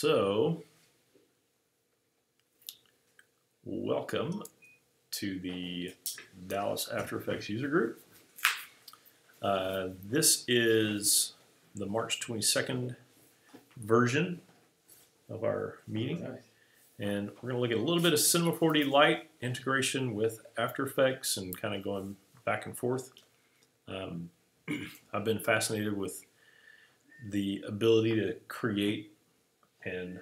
So, welcome to the Dallas After Effects user group. Uh, this is the March 22nd version of our meeting. And we're going to look at a little bit of Cinema 4D Lite integration with After Effects and kind of going back and forth. Um, I've been fascinated with the ability to create and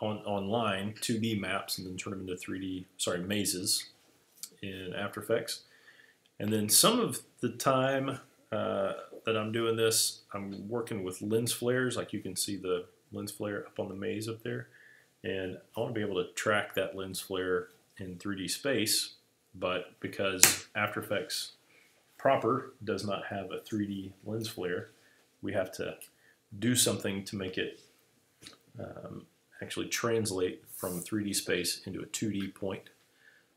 on online 2D maps and then turn them into 3D, sorry, mazes in After Effects. And then some of the time uh, that I'm doing this, I'm working with lens flares, like you can see the lens flare up on the maze up there. And I want to be able to track that lens flare in 3D space, but because After Effects proper does not have a 3D lens flare, we have to do something to make it um, actually translate from 3D space into a 2D point.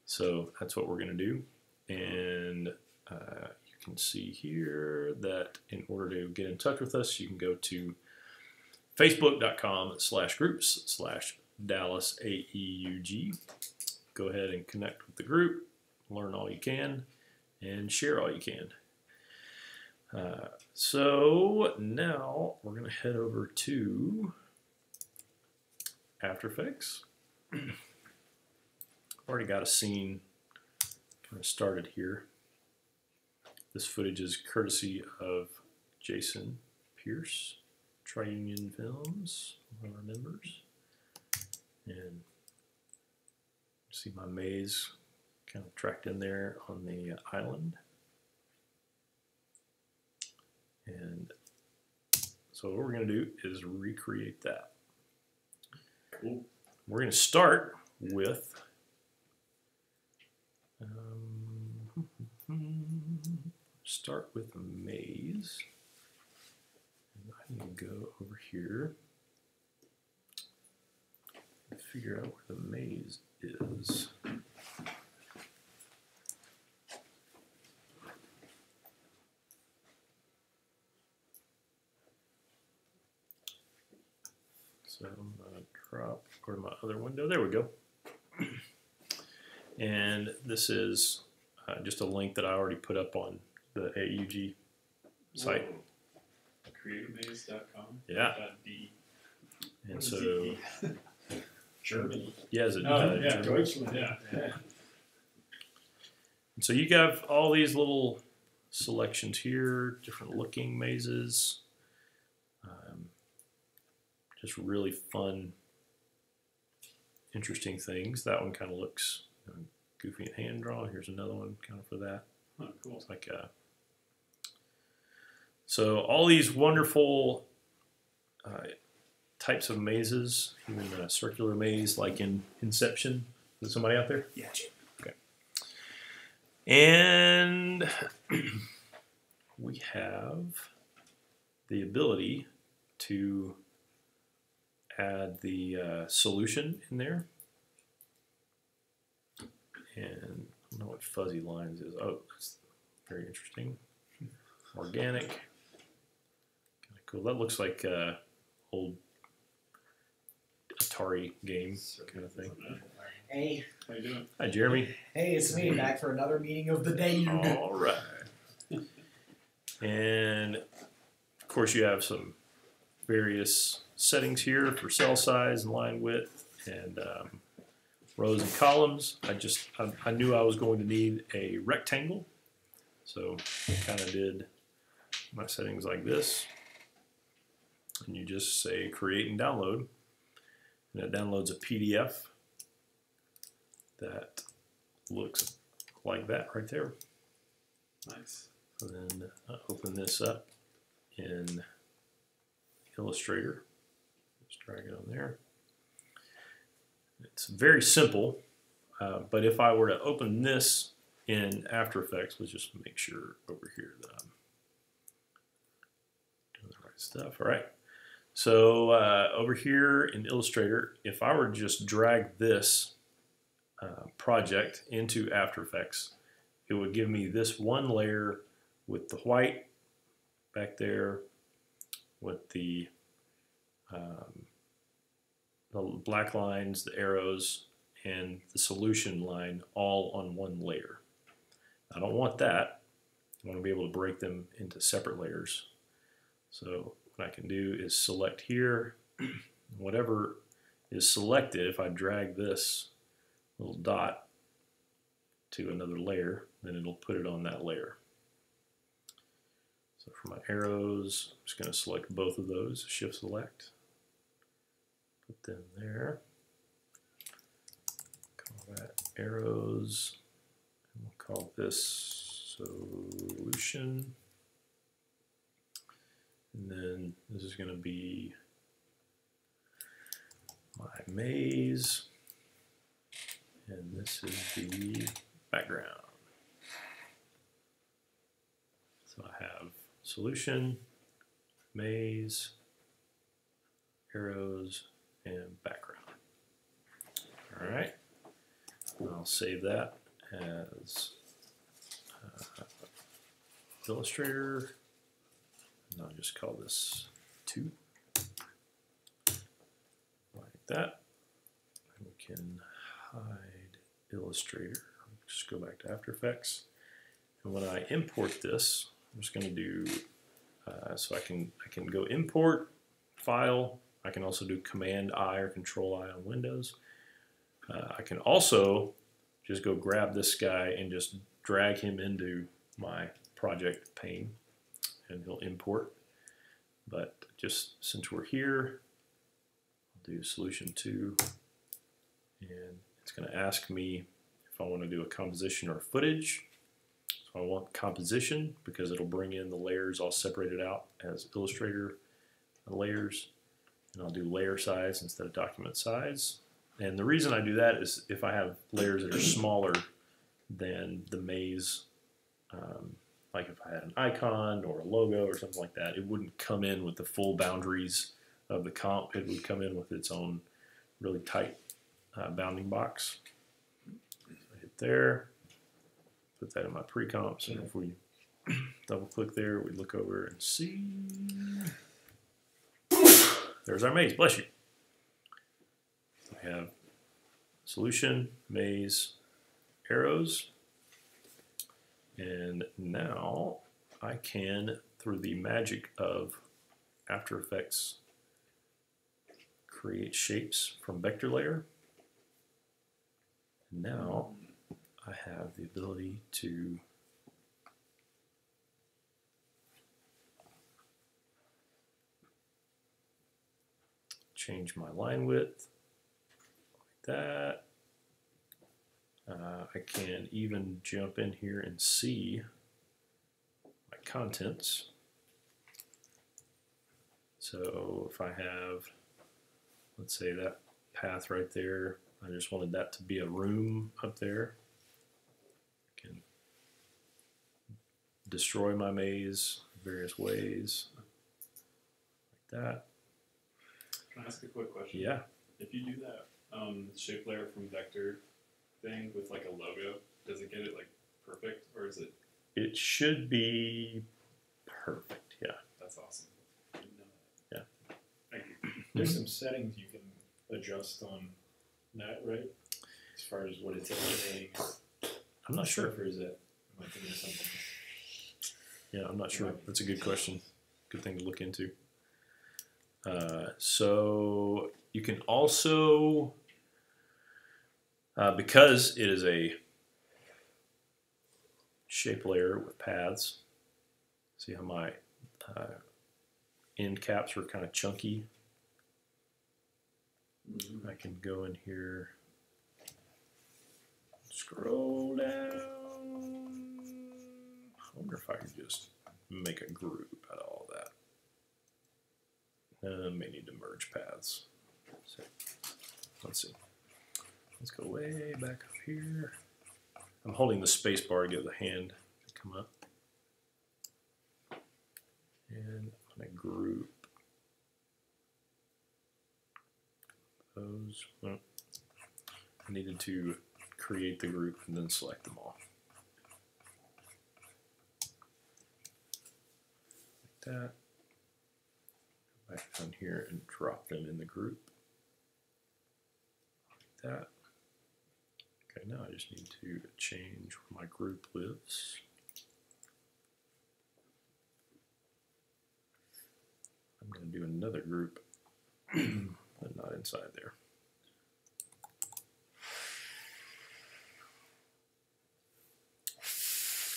So that's what we're going to do. And uh, you can see here that in order to get in touch with us, you can go to facebook.com slash groups slash Dallas AEUG. Go ahead and connect with the group, learn all you can, and share all you can. Uh, so now we're going to head over to After Effects. Already got a scene kind of started here. This footage is courtesy of Jason Pierce, Triunion Films, one of our members. And see my maze kind of tracked in there on the island. And so what we're going to do is recreate that. We're going to start with um, start with a maze. And I need to go over here and figure out where the maze is. So I'm to go to my other window. There we go. And this is uh, just a link that I already put up on the AUG site. Creativemaze.com. Yeah. D. And so? Germany. yeah, is it, Oh, uh, yeah? Deutschland. Yeah. yeah. So you got all these little selections here, different looking mazes. Um, just really fun, interesting things. That one kind of looks you know, goofy and hand drawn. Here's another one kind of for that. Oh, cool. It's like a, so all these wonderful uh, types of mazes, even a circular maze like in Inception. Is there somebody out there? Yeah. Okay. And we have the ability to add the uh, solution in there. And I don't know what fuzzy lines is. Oh, that's very interesting. Organic. Kind of cool. That looks like uh, old Atari game kind of thing. Hey, How you doing? Hi, Jeremy. hey, it's me back for another meeting of the day. All right. And of course, you have some various settings here for cell size and line width and um, rows and columns. I just I, I knew I was going to need a rectangle, so I kind of did my settings like this. And you just say create and download, and it downloads a PDF that looks like that right there. Nice. And then I open this up in Illustrator. Drag it on there. It's very simple, uh, but if I were to open this in After Effects, let's just make sure over here that I'm doing the right stuff. All right. So uh, over here in Illustrator, if I were to just drag this uh, project into After Effects, it would give me this one layer with the white back there, with the um, the black lines, the arrows, and the solution line all on one layer. I don't want that. I want to be able to break them into separate layers. So what I can do is select here, whatever is selected, if I drag this little dot to another layer, then it'll put it on that layer. So for my arrows, I'm just going to select both of those, shift select, put them there. Call that arrows, and we'll call this solution. And then this is going to be my maze. And this is the background. So I have solution, maze, arrows, and background. All right. I'll save that as uh, Illustrator. And I'll just call this two. Like that. And we can hide Illustrator. Just go back to After Effects. And when I import this, I'm just going to do uh, so I can I can go import file. I can also do Command I or Control I on Windows. Uh, I can also just go grab this guy and just drag him into my project pane and he'll import. But just since we're here, I'll do solution two and it's going to ask me if I want to do a composition or footage. So I want composition because it'll bring in the layers all separated out as Illustrator layers. And I'll do layer size instead of document size. And the reason I do that is if I have layers that are smaller than the maze, um, like if I had an icon or a logo or something like that, it wouldn't come in with the full boundaries of the comp. It would come in with its own really tight uh, bounding box. So hit there, put that in my pre-comps, and if we double click there, we look over and see. There's our maze, bless you. We have solution, maze, arrows. And now I can, through the magic of After Effects, create shapes from vector layer. Now I have the ability to change my line width like that. Uh, I can even jump in here and see my contents. So if I have, let's say that path right there, I just wanted that to be a room up there. I can destroy my maze various ways like that. Can I ask a quick question? Yeah. If you do that um, shape layer from vector thing with like a logo, does it get it like perfect or is it? It should be perfect. Yeah. That's awesome. I didn't know that. Yeah. Thank you. There's some settings you can adjust on that, right? As far as what it's estimating. I'm not sure. Or is it? Am I thinking of something? Yeah, I'm not sure. That's a good question. Good thing to look into. Uh, so you can also, uh, because it is a shape layer with paths, see how my uh, end caps are kind of chunky. I can go in here, scroll down. I wonder if I could just make a group out of all that. Uh, may need to merge paths. So, let's see. Let's go way back up here. I'm holding the space bar to get the hand to come up. And I'm going to group those. I needed to create the group and then select them all. Like that. Back down here and drop them in the group. Like that. Okay, now I just need to change where my group lives. I'm going to do another group, but not inside there.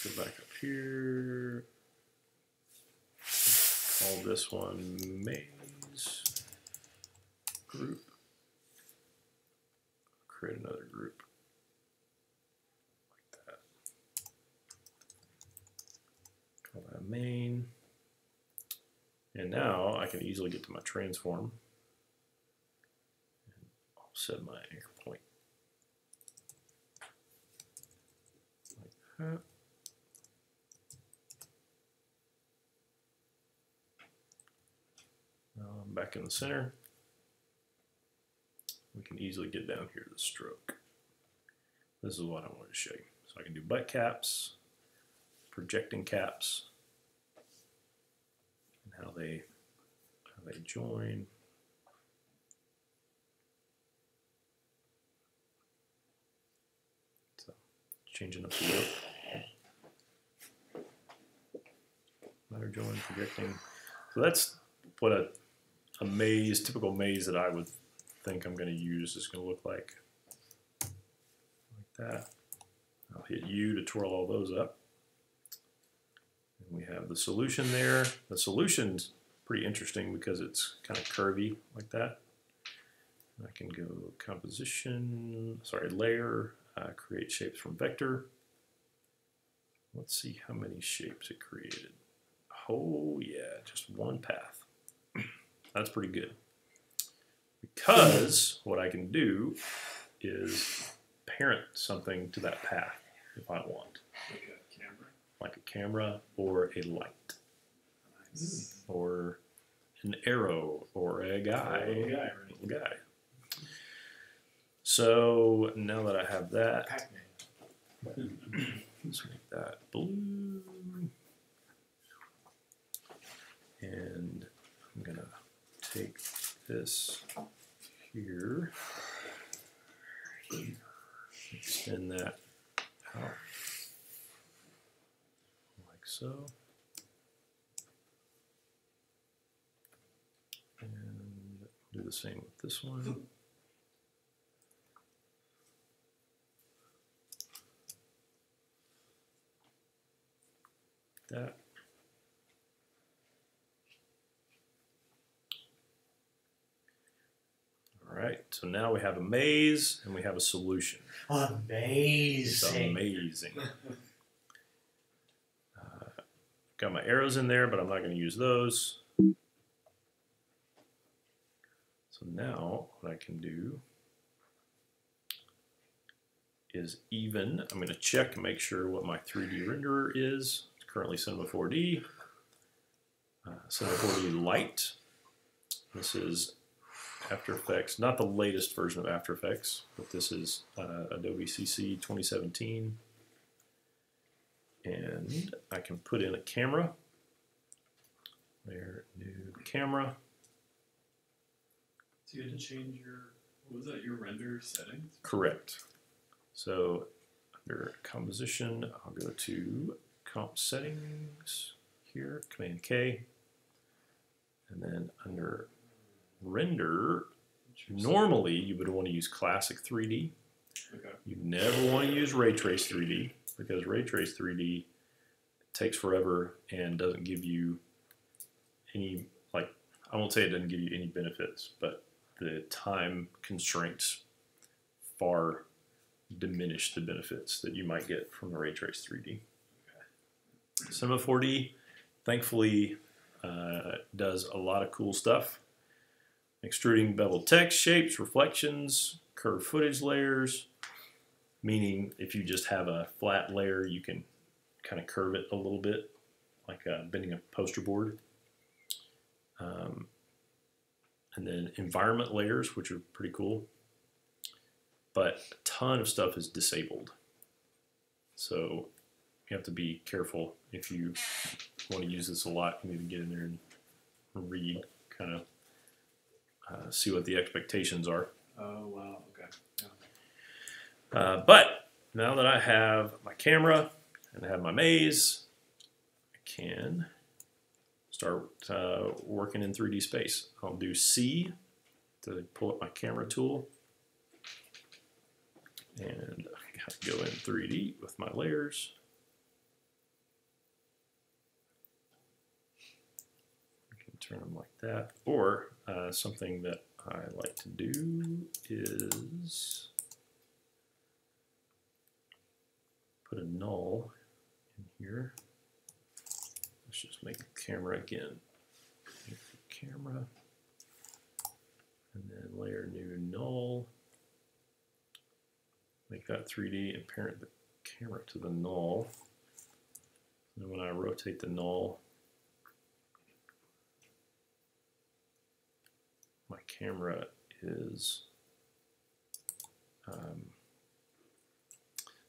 Go back up here. Call this one maze group. Create another group like that. Call that main. And now I can easily get to my transform. And I'll set my anchor point. Like that. Now I'm back in the center. We can easily get down here to the stroke. This is what I wanted to show you. So I can do butt caps, projecting caps, and how they how they join. So changing up the look. Ladder join, projecting. So that's what a, a maze, typical maze that I would think I'm going to use is going to look like. Like that. I'll hit U to twirl all those up. And we have the solution there. The solution's pretty interesting because it's kind of curvy like that. I can go composition, sorry, layer, uh, create shapes from vector. Let's see how many shapes it created. Oh yeah, just one path. That's pretty good. Because what I can do is parent something to that path if I want, Like a camera. like a camera or a light Nice. or an arrow or a guy. Little guy, right? Little guy. So now that I have that, let's make that blue. And I'm gonna take this here, extend that out like so. And do the same with this one. That. All right, so now we have a maze and we have a solution. It's Amazing. amazing. Uh, got my arrows in there, but I'm not going to use those. So now what I can do is even. I'm going to check and make sure what my 3D renderer is. It's currently Cinema 4D. Uh, Cinema 4D Lite. This is After Effects, not the latest version of After Effects, but this is uh, Adobe CC 2017. And I can put in a camera. There, new camera. So you had to change your what was that? Your render settings. Correct. So under composition, I'll go to comp settings here, Command K. And then under render, normally you would want to use classic 3D. Okay. You never want to use ray trace 3D because ray trace 3D takes forever and doesn't give you any like I won't say it doesn't give you any benefits, but the time constraints far diminish the benefits that you might get from the ray trace 3D. Cinema 4D, thankfully, uh, does a lot of cool stuff. Extruding beveled text, shapes, reflections, curved footage layers, meaning if you just have a flat layer, you can kind of curve it a little bit, like uh, bending a poster board. Um, and then environment layers, which are pretty cool. But a ton of stuff is disabled. So you have to be careful if you want to use this a lot. You need to get in there and read, kind of uh, see what the expectations are. Oh wow. Okay. Yeah. Uh, but now that I have my camera and I have my maze, I can start uh, working in 3D space. I'll do C to pull up my camera tool. And I to go in 3D with my layers. I can turn them like that. Or uh, something that I like to do is put a null in here. Let's just make a camera again. Camera. And then layer new null. Make that 3D and parent the camera to the null. And when I rotate the null, my camera is um,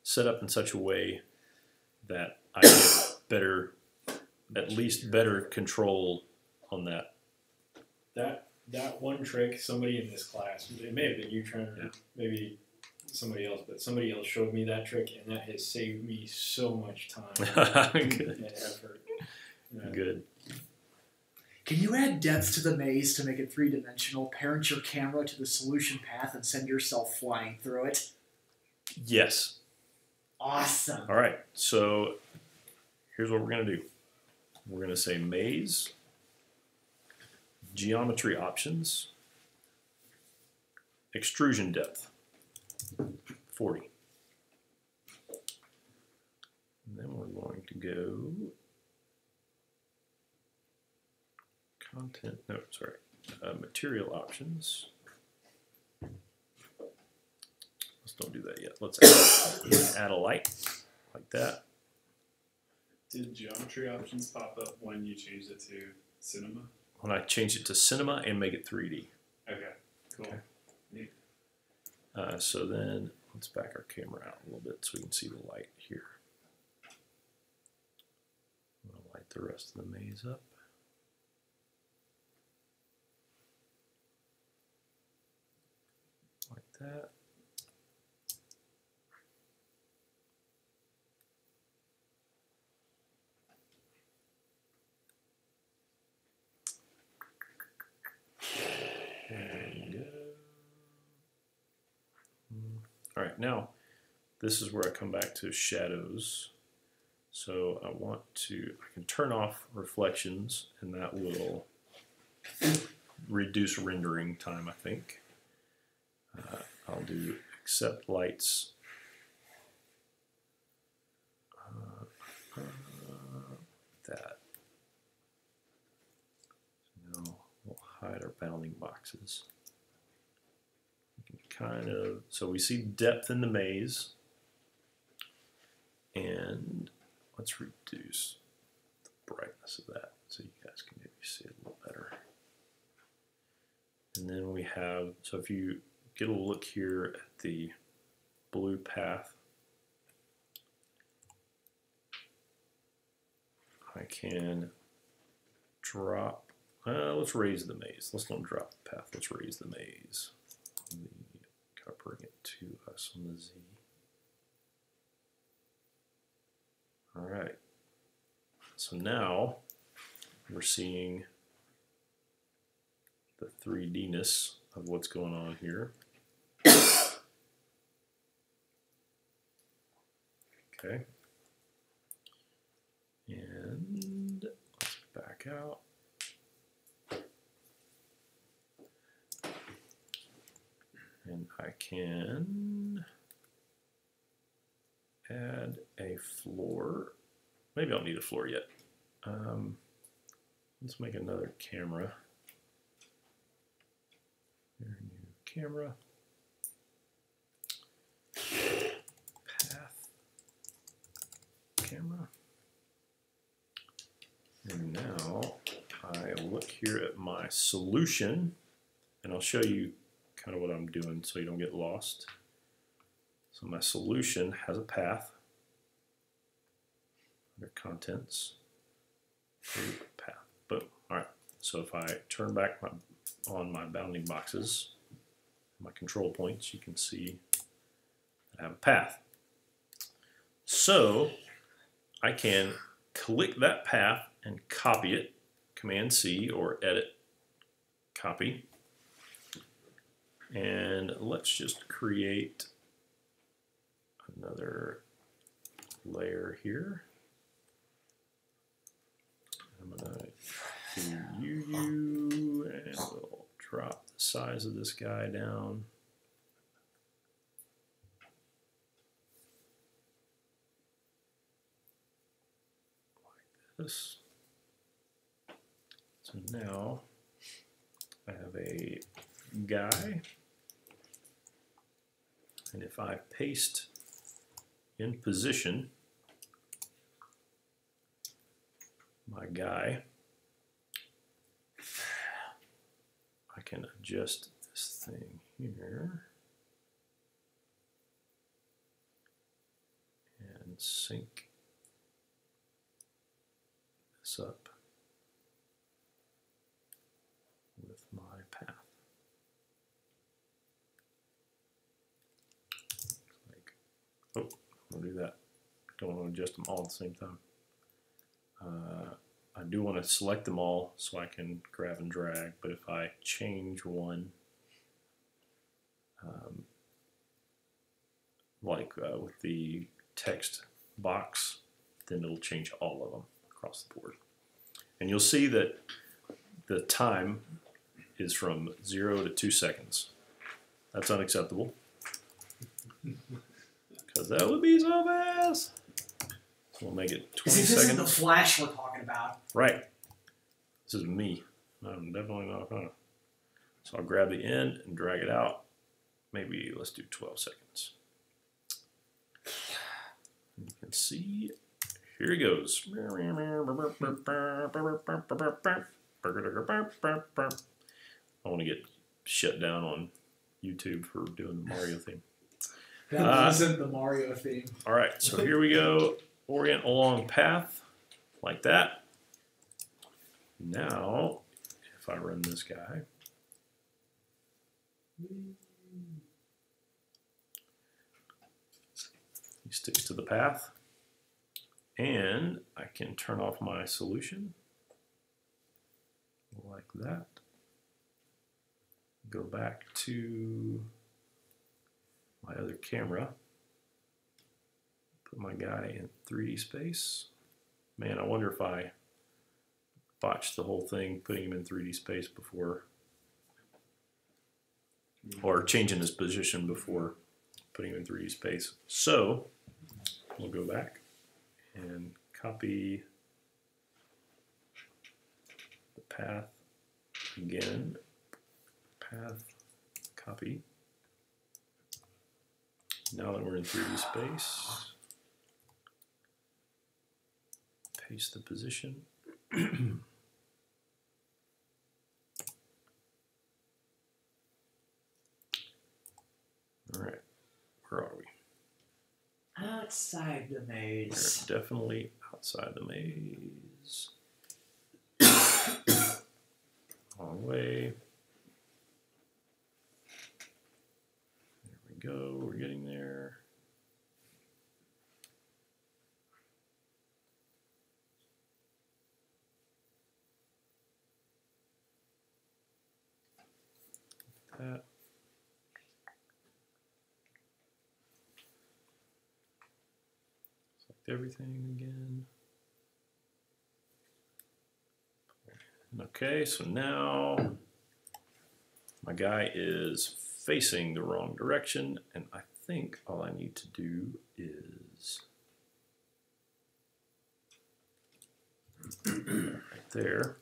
set up in such a way that I get better, at least better control on that. That that one trick, somebody in this class, it may have been you trying, Yeah. maybe somebody else, but somebody else showed me that trick, and that has saved me so much time and effort. Yeah. Good. Can you add depth to the maze to make it three dimensional? Parent your camera to the solution path and send yourself flying through it. Yes. Awesome. All right. So here's what we're going to do. We're going to say maze, geometry options, extrusion depth, 40. And then we're going to go content, no, sorry, uh, material options. Let's don't do that yet. Let's add, add a light like that. Did geometry options pop up when you changed it to cinema? When I change it to cinema and make it 3D. Okay, cool. Okay. Uh, so then let's back our camera out a little bit so we can see the light here. I'm gonna light the rest of the maze up. Like that. All right, now this is where I come back to shadows. So I want to, I can turn off reflections and that will reduce rendering time, I think. Uh, I'll do accept lights. Uh, uh, that. Now we'll hide our bounding boxes. We can kind of, so we see depth in the maze. And let's reduce the brightness of that so you guys can maybe see it a little better. And then we have, so if you get a look here at the blue path, I can drop, uh, let's raise the maze. Let's don't drop the path, let's raise the maze. Let me bring it to us on the Z. All right. So now we're seeing the 3D-ness of what's going on here. Okay. And let's back out. And I can add a floor. Maybe I don't need a floor yet. Um, let's make another camera. New camera. Path. Camera. And now I look here at my solution and I'll show you kind of what I'm doing so you don't get lost. So my solution has a path under contents, path, boom. All right, so if I turn back my, on my bounding boxes, my control points, you can see I have a path. So I can click that path and copy it, Command C or edit, copy. And let's just create another layer here. I'm gonna do you, and we'll drop the size of this guy down. This. So now I have a guy, and if I paste in position my guy, I can adjust this thing here and sync up with my path. Like, oh, I'll do that. Don't want to adjust them all at the same time. Uh, I do want to select them all so I can grab and drag, but if I change one, um, like uh, with the text box, then it'll change all of them across the board. And you'll see that the time is from zero to two seconds. That's unacceptable. Because that would be so fast. So we'll make it 20 See, this isn't the flash we're talking about. Right. This is me. I'm definitely not gonna. So I'll grab the end and drag it out. Maybe let's do 12 seconds. You can see, here he goes. I want to get shut down on YouTube for doing the Mario thing. That Uh, wasn't the Mario theme. All right, so here we go. Orient along path like that. Now, if I run this guy, he sticks to the path. And I can turn off my solution like that. Go back to my other camera. Put my guy in 3D space. Man, I wonder if I botched the whole thing putting him in 3D space before, or changing his position before putting him in 3D space. So we'll go back and copy the path again. Path, copy. Now that we're in 3D space, paste the position. All right, where are we? Outside the We're maze. definitely outside the maze. Wrong way. There we go. We're getting there. That. Select everything again. Okay, so now my guy is facing the wrong direction, and I think all I need to do is right there.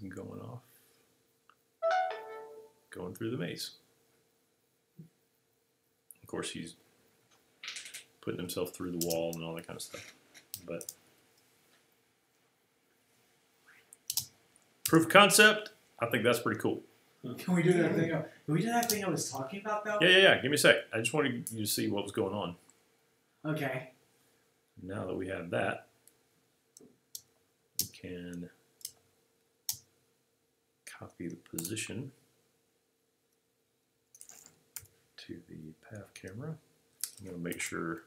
He going off, going through the maze. Of course, he's putting himself through the wall and all that kind of stuff. But proof of concept, I think that's pretty cool. Can we do that thing? I- Can we do that thing I was talking about though? Yeah, yeah, yeah. Give me a sec. I just wanted you to see what was going on. Okay. Now that we have that, we can copy the position to the path camera. I'm going to make sure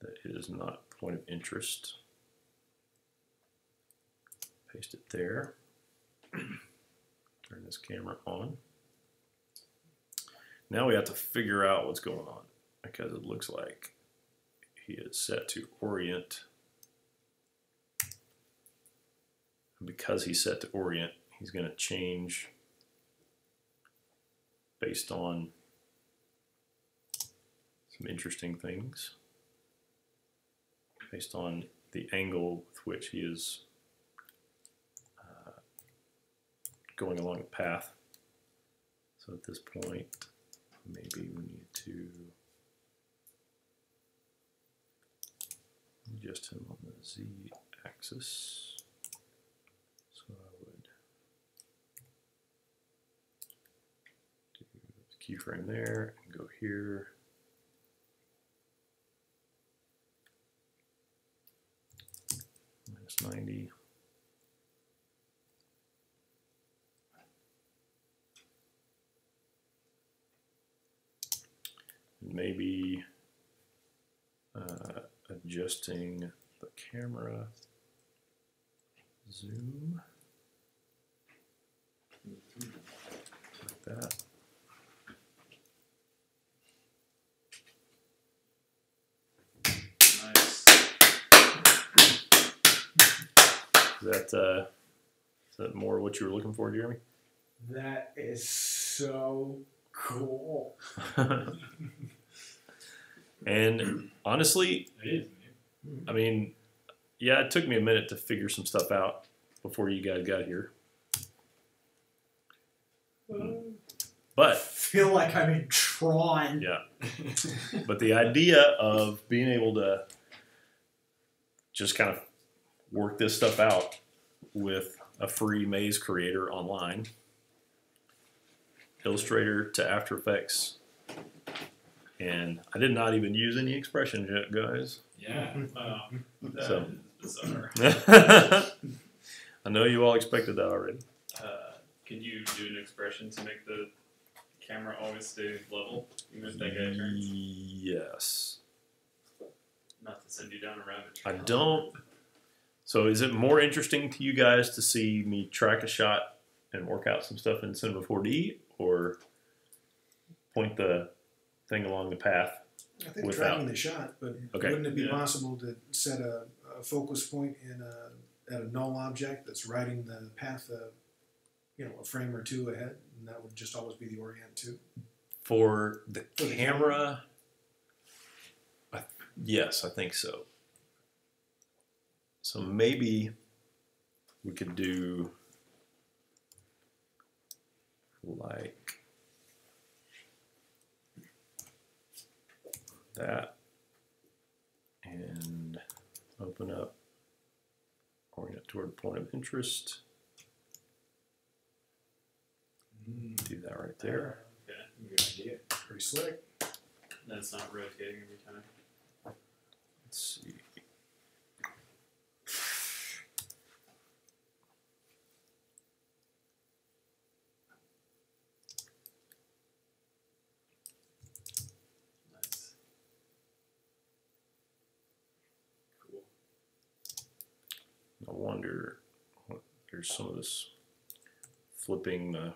that it is not point of interest. Paste it there. Turn this camera on. Now we have to figure out what's going on because it looks like he is set to orient. Because he's set to orient, he's going to change based on some interesting things based on the angle with which he is uh, going along the path. So at this point, maybe we need to adjust him on the z axis. So I would do the keyframe there and go here. Minus 90. Maybe uh, adjusting the camera zoom like that. Is that uh, is that more what you were looking for, Jeremy? That is so cool. and honestly, It is. I mean, yeah, it took me a minute to figure some stuff out before you guys got here. But I feel like I'm in Tron. Yeah. but the idea of being able to just kind of work this stuff out with a free maze creator online, Illustrator to After Effects, and I did not even use any expressions yet, guys. Yeah. Wow. That So- bizarre. I know you all expected that already. Uh, can you do an expression to make the camera always stay level, even if that guy turns? Yes. Not to send you down a rabbit I don't. So, is it more interesting to you guys to see me track a shot and work out some stuff in Cinema 4D, or point the thing along the path? I think Without- tracking the shot, but Okay. wouldn't it be Yeah. possible to set a, a focus point in a, at a null object that's riding the path, uh, you know, a frame or two ahead, and that would just always be the orient too? For the For the camera, I, yes, I think so. So maybe we could do like that and open up orient it toward point of interest. Mm. Do that right there. Okay. Good idea. Pretty slick. That's not rotating every time. Let's see. Nice. Cool. I wonder there's some of this flipping the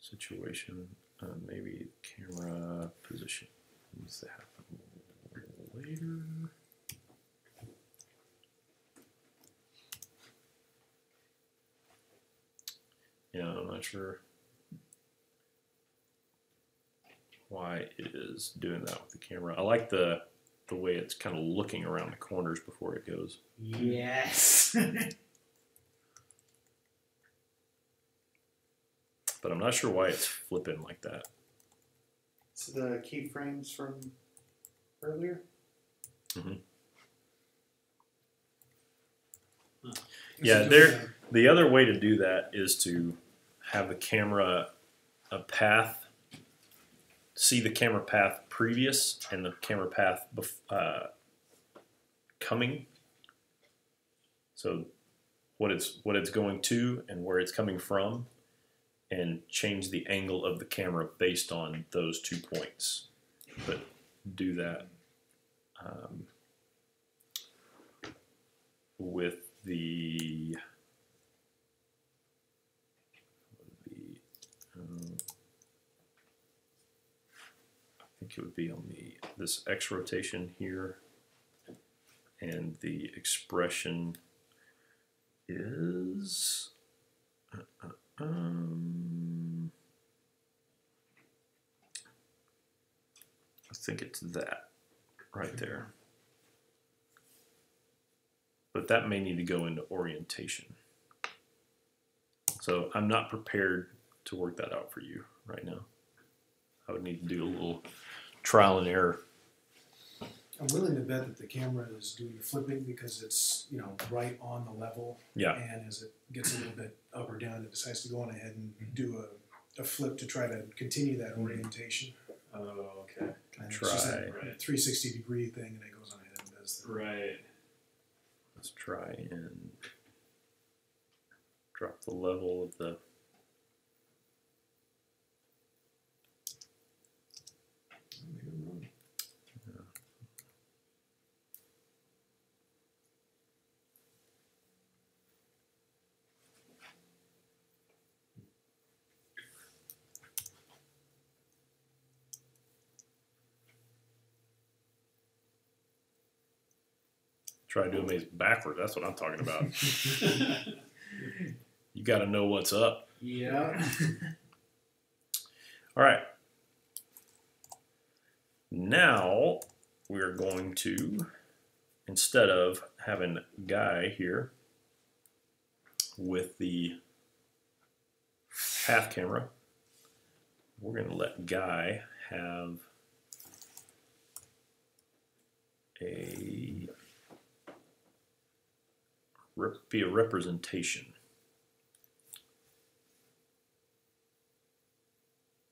situation. Uh, maybe camera position needs to happen later. Yeah, I'm not sure why it is doing that with the camera. I like the the way it's kind of looking around the corners before it goes. Yes. But I'm not sure why it's flipping like that. So the keyframes from earlier. Yeah, there- The other way to do that is to have the camera a path, see the camera path previous and the camera path bef- uh, coming, So what it's what it's going to and where it's coming from, and change the angle of the camera based on those two points. But do that um, with the um, I think it would be on the this X rotation here, and the expression is uh, uh, um, I think it's that right there. But that may need to go into orientation. So I'm not prepared to work that out for you right now. I would need to do a little trial and error. I'm willing to bet that the camera is doing the flipping because it's, you know, right on the level. Yeah. And as it gets a little bit up or down, it decides to go on ahead and mm-hmm. do a, a flip to try to continue that mm-hmm. orientation. Oh, okay. And it's just that Try. three sixty degree thing and it goes on ahead and does the. Right. Let's try and drop the level of the. Try to do them backward. That's what I'm talking about. you got to know what's up. Yeah. All right. Now we're going to, instead of having Guy here with the half camera, we're going to let Guy have a be a representation.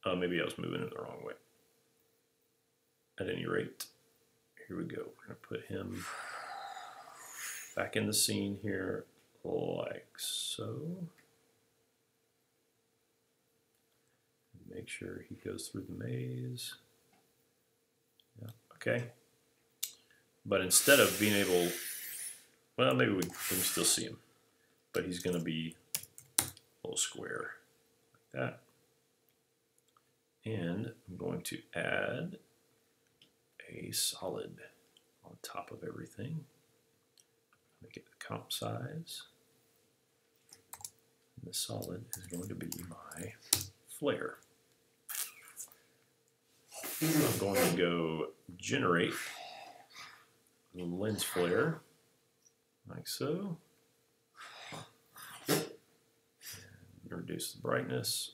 Oh, maybe I was moving it the wrong way. At any rate, here we go. We're going to put him back in the scene here, like so. Make sure he goes through the maze. Yeah, okay. But instead of being able, well, maybe we, can still see him, but he's going to be a little square like that. And I'm going to add a solid on top of everything. Make it the comp size. And the solid is going to be my flare. I'm going to go generate the lens flare like so. And reduce the brightness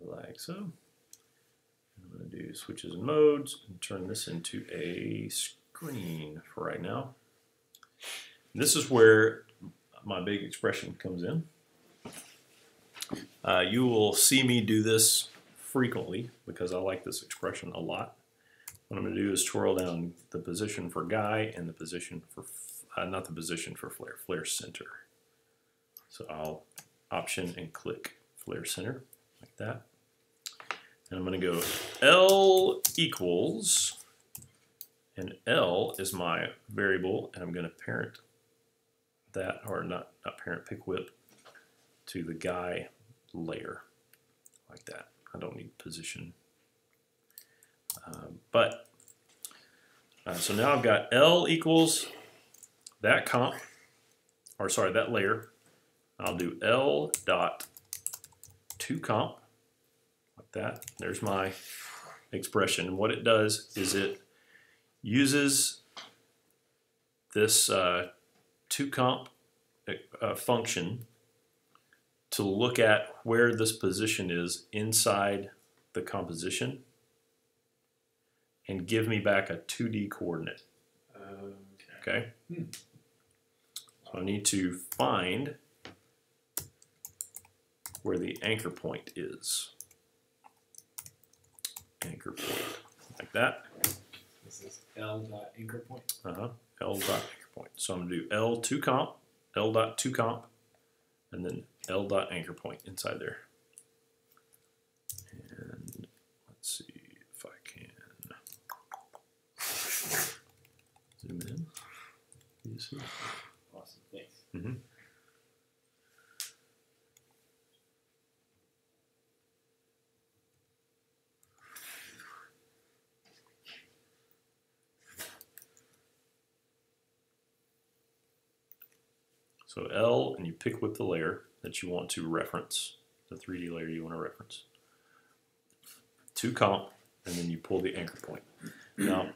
like so. I'm going to do switches and modes and turn this into a screen for right now. This is where my big expression comes in. Uh, you will see me do this frequently because I like this expression a lot. What I'm going to do is twirl down the position for guy and the position for, uh, not the position for flare, flare center. So I'll option and click flare center like that. And I'm going to go L equals, and L is my variable, and I'm going to parent that, or not, not parent, pick whip to the guy layer like that. I don't need position. Um, but, uh, so now I've got L equals that comp, or sorry, that layer. I'll do L dot to comp like that. There's my expression. And what it does is it uses this uh, to comp uh, function to look at where this position is inside the composition and give me back a 2D coordinate. Okay. Okay? So I need to find where the anchor point is. Anchor point, like that. This is L dot anchor point. Uh huh. L dot anchor point. So I'm gonna do L to comp L dot to comp, and then L dot anchor point inside there. And let's see if I can zoom in. Awesome. Thanks. Mm-hmm. So L, and you pick whip the layer that you want to reference, the 3D layer you want to reference. To comp, and then you pull the anchor point. Now,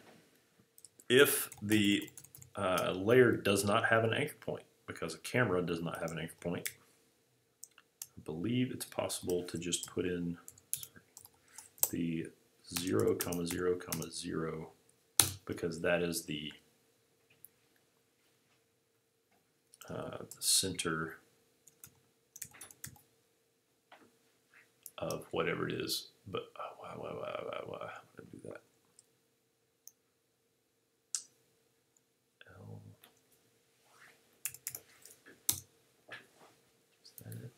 if the uh, layer does not have an anchor point, because a camera does not have an anchor point, I believe it's possible to just put in sorry, the 0, comma 0, comma 0, because that is the uh, center of whatever it is. But oh, why, why, why, why, would I do that? L. Is that it?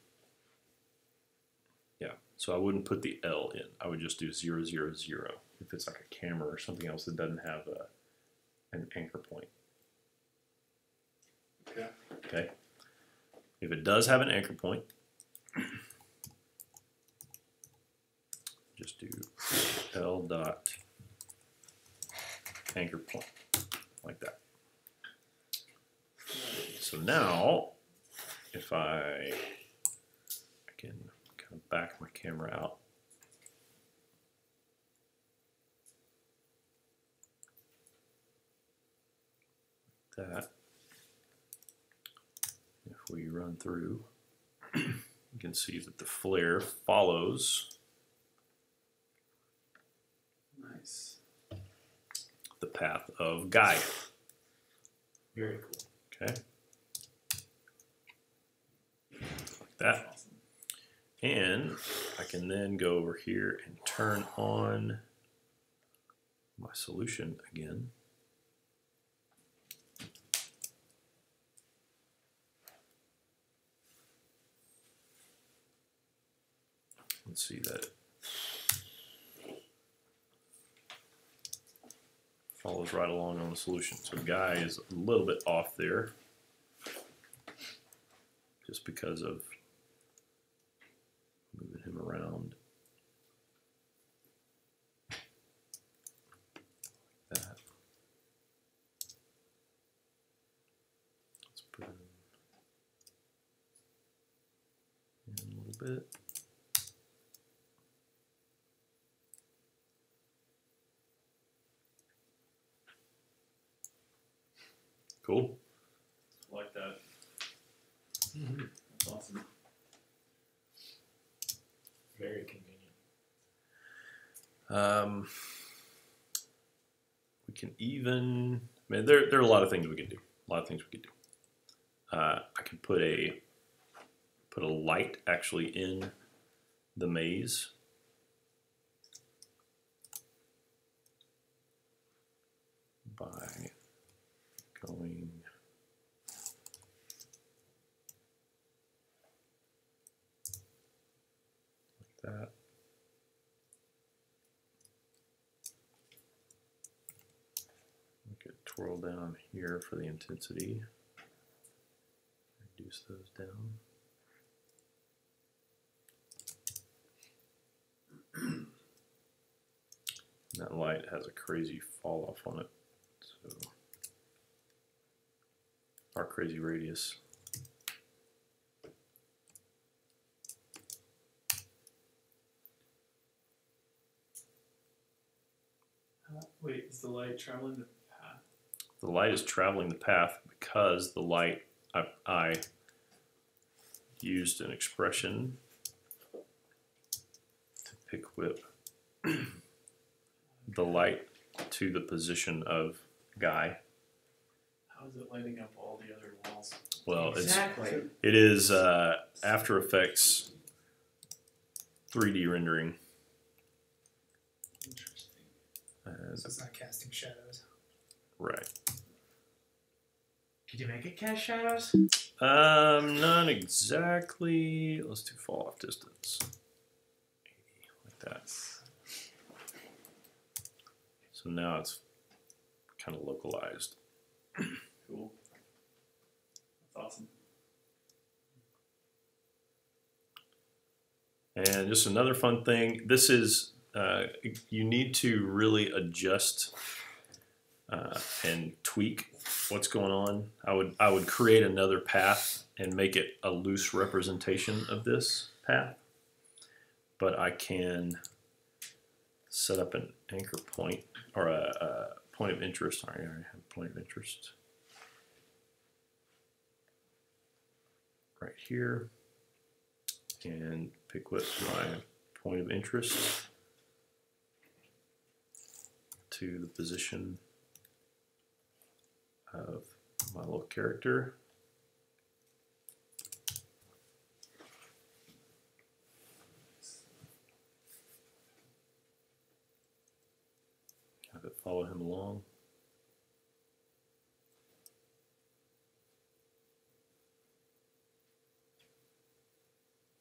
Yeah. So I wouldn't put the L in. I would just do zero zero zero if it's like a camera or something else that doesn't have a an anchor point. Okay. Okay. If it does have an anchor point, just do L dot anchor point like that. So now, if I, I can kind of back my camera out. That if we run through, you can see that the flare follows Nice. the path of Gaia. Very cool. Okay. Like that. And I can then go over here and turn on my solution again. Let's see that follows right along on the solution. So Guy is a little bit off there just because of moving him around. Like that. Let's put him in a little bit. Cool. Like that. Mm-hmm. That's awesome. Very convenient. Um, we can even, I mean, there, there are a lot of things we can do. A lot of things we can do. Uh, I can put a put a light actually in the maze. By going like that. We could twirl down here for the intensity. Reduce those down. that light has a crazy fall off on it. So our crazy radius. Uh, wait, is the light traveling the path? The light is traveling the path because the light I, I used an expression to pick whip the light to the position of guy. How is it lighting up all the other walls? Well, exactly. it's it is uh, After Effects 3D rendering. Interesting. So it's not casting shadows. right. Could you make it cast shadows? Um, not exactly. Let's do fall off distance. like that. So now it's kind of localized. Cool. That's awesome. And just another fun thing. This is uh, you need to really adjust uh, and tweak what's going on. I would I would create another path and make it a loose representation of this path, but I can set up an anchor point or a, a point of interest. I already have point of interest right here, and pick whip my point of interest to the position of my little character. Have it follow him along.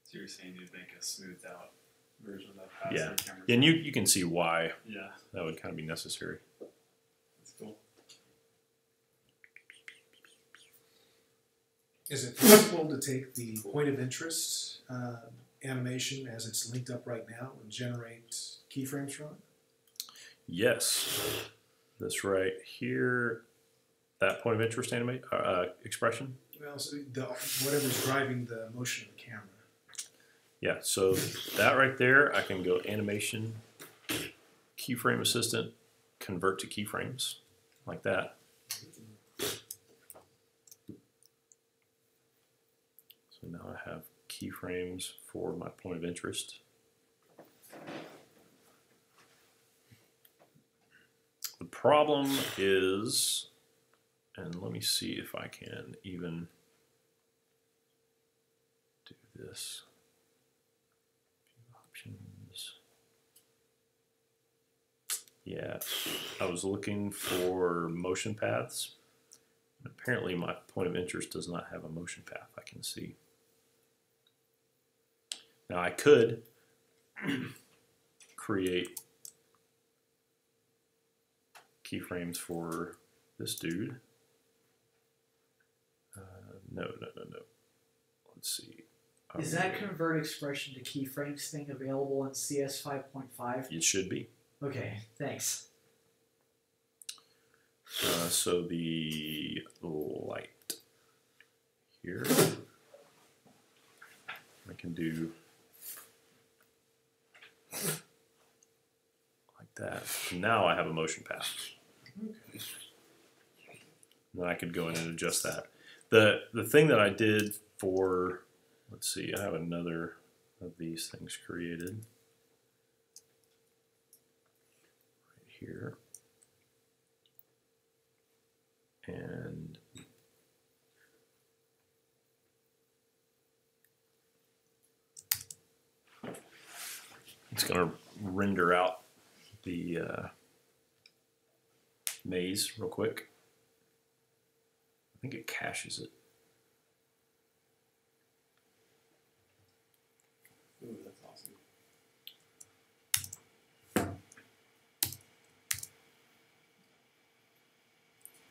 So you're saying you'd make a smoothed out version of that pass Yeah. on camera? And you, you can see why Yeah, that would kind of be necessary. that's cool. Is it possible to take the point of interest uh, animation as it's linked up right now and generate keyframes from it? Yes, this right here, that point of interest animate uh, uh, expression. Well, so the, whatever's driving the motion of the camera. Yeah, so that right there, I can go animation, keyframe assistant, convert to keyframes, like that. So now I have keyframes for my point of interest. The problem is, and let me see if I can even do this options. Yeah, I was looking for motion paths. Apparently, my point of interest does not have a motion path I can see. Now, I could create keyframes for this dude. Uh, no, no, no, no. Let's see. Is that convert expression to keyframes thing available in CS 5.5? It should be. Okay, thanks. Uh, so the light here, I can do like that. Now I have a motion path. Then I could go in and adjust that. The the thing that I did for let's see, I have another of these things created right here. and it's going to render out the uh, maze real quick. I think it caches it.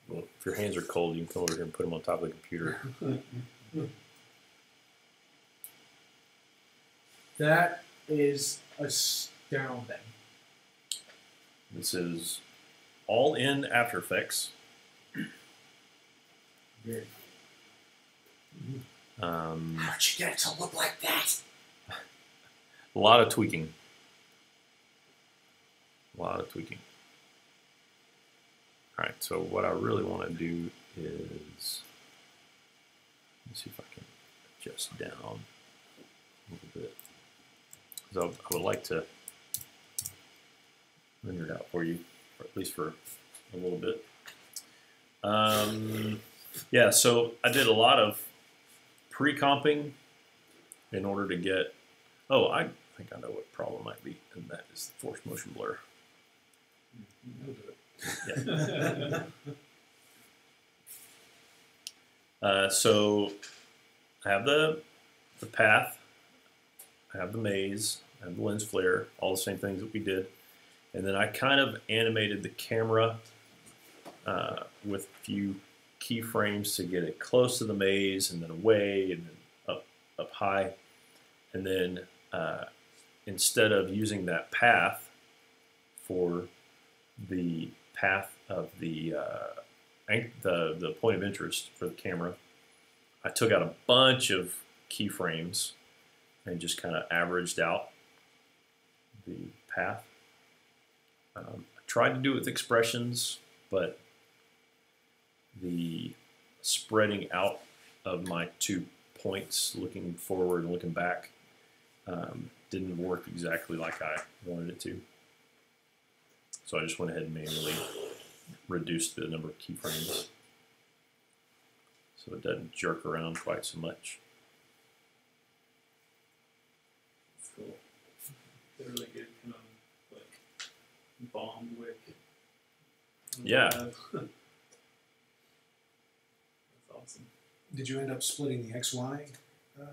Well, if your hands are cold, you can come over here and put them on top of the computer. That is astounding. This is all in After Effects. Weird. Um, How'd you get it to look like that? A lot of tweaking. A lot of tweaking. All right, so what I really want to do is let's see if I can adjust down a little bit. I, I would like to render it out for you, or at least for a little bit. Um, yeah, so I did a lot of pre-comping in order to get Oh, I think I know what problem might be, and that is the force motion blur. Uh, so I have the the path, I have the maze, I have the lens flare, all the same things that we did, and then I kind of animated the camera uh, with a few keyframes to get it close to the maze and then away and then up up high, and then uh, instead of using that path for the path of the uh, the the point of interest for the camera, I took out a bunch of keyframes and just kind of averaged out the path. Um, I tried to do it with expressions, but the spreading out of my two points, looking forward and looking back, um, didn't work exactly like I wanted it to. So I just went ahead and manually reduced the number of keyframes so it doesn't jerk around quite so much. It's cool. They're really good, kind of like bomb wick. Yeah. That's awesome. Did you end up splitting the XY uh,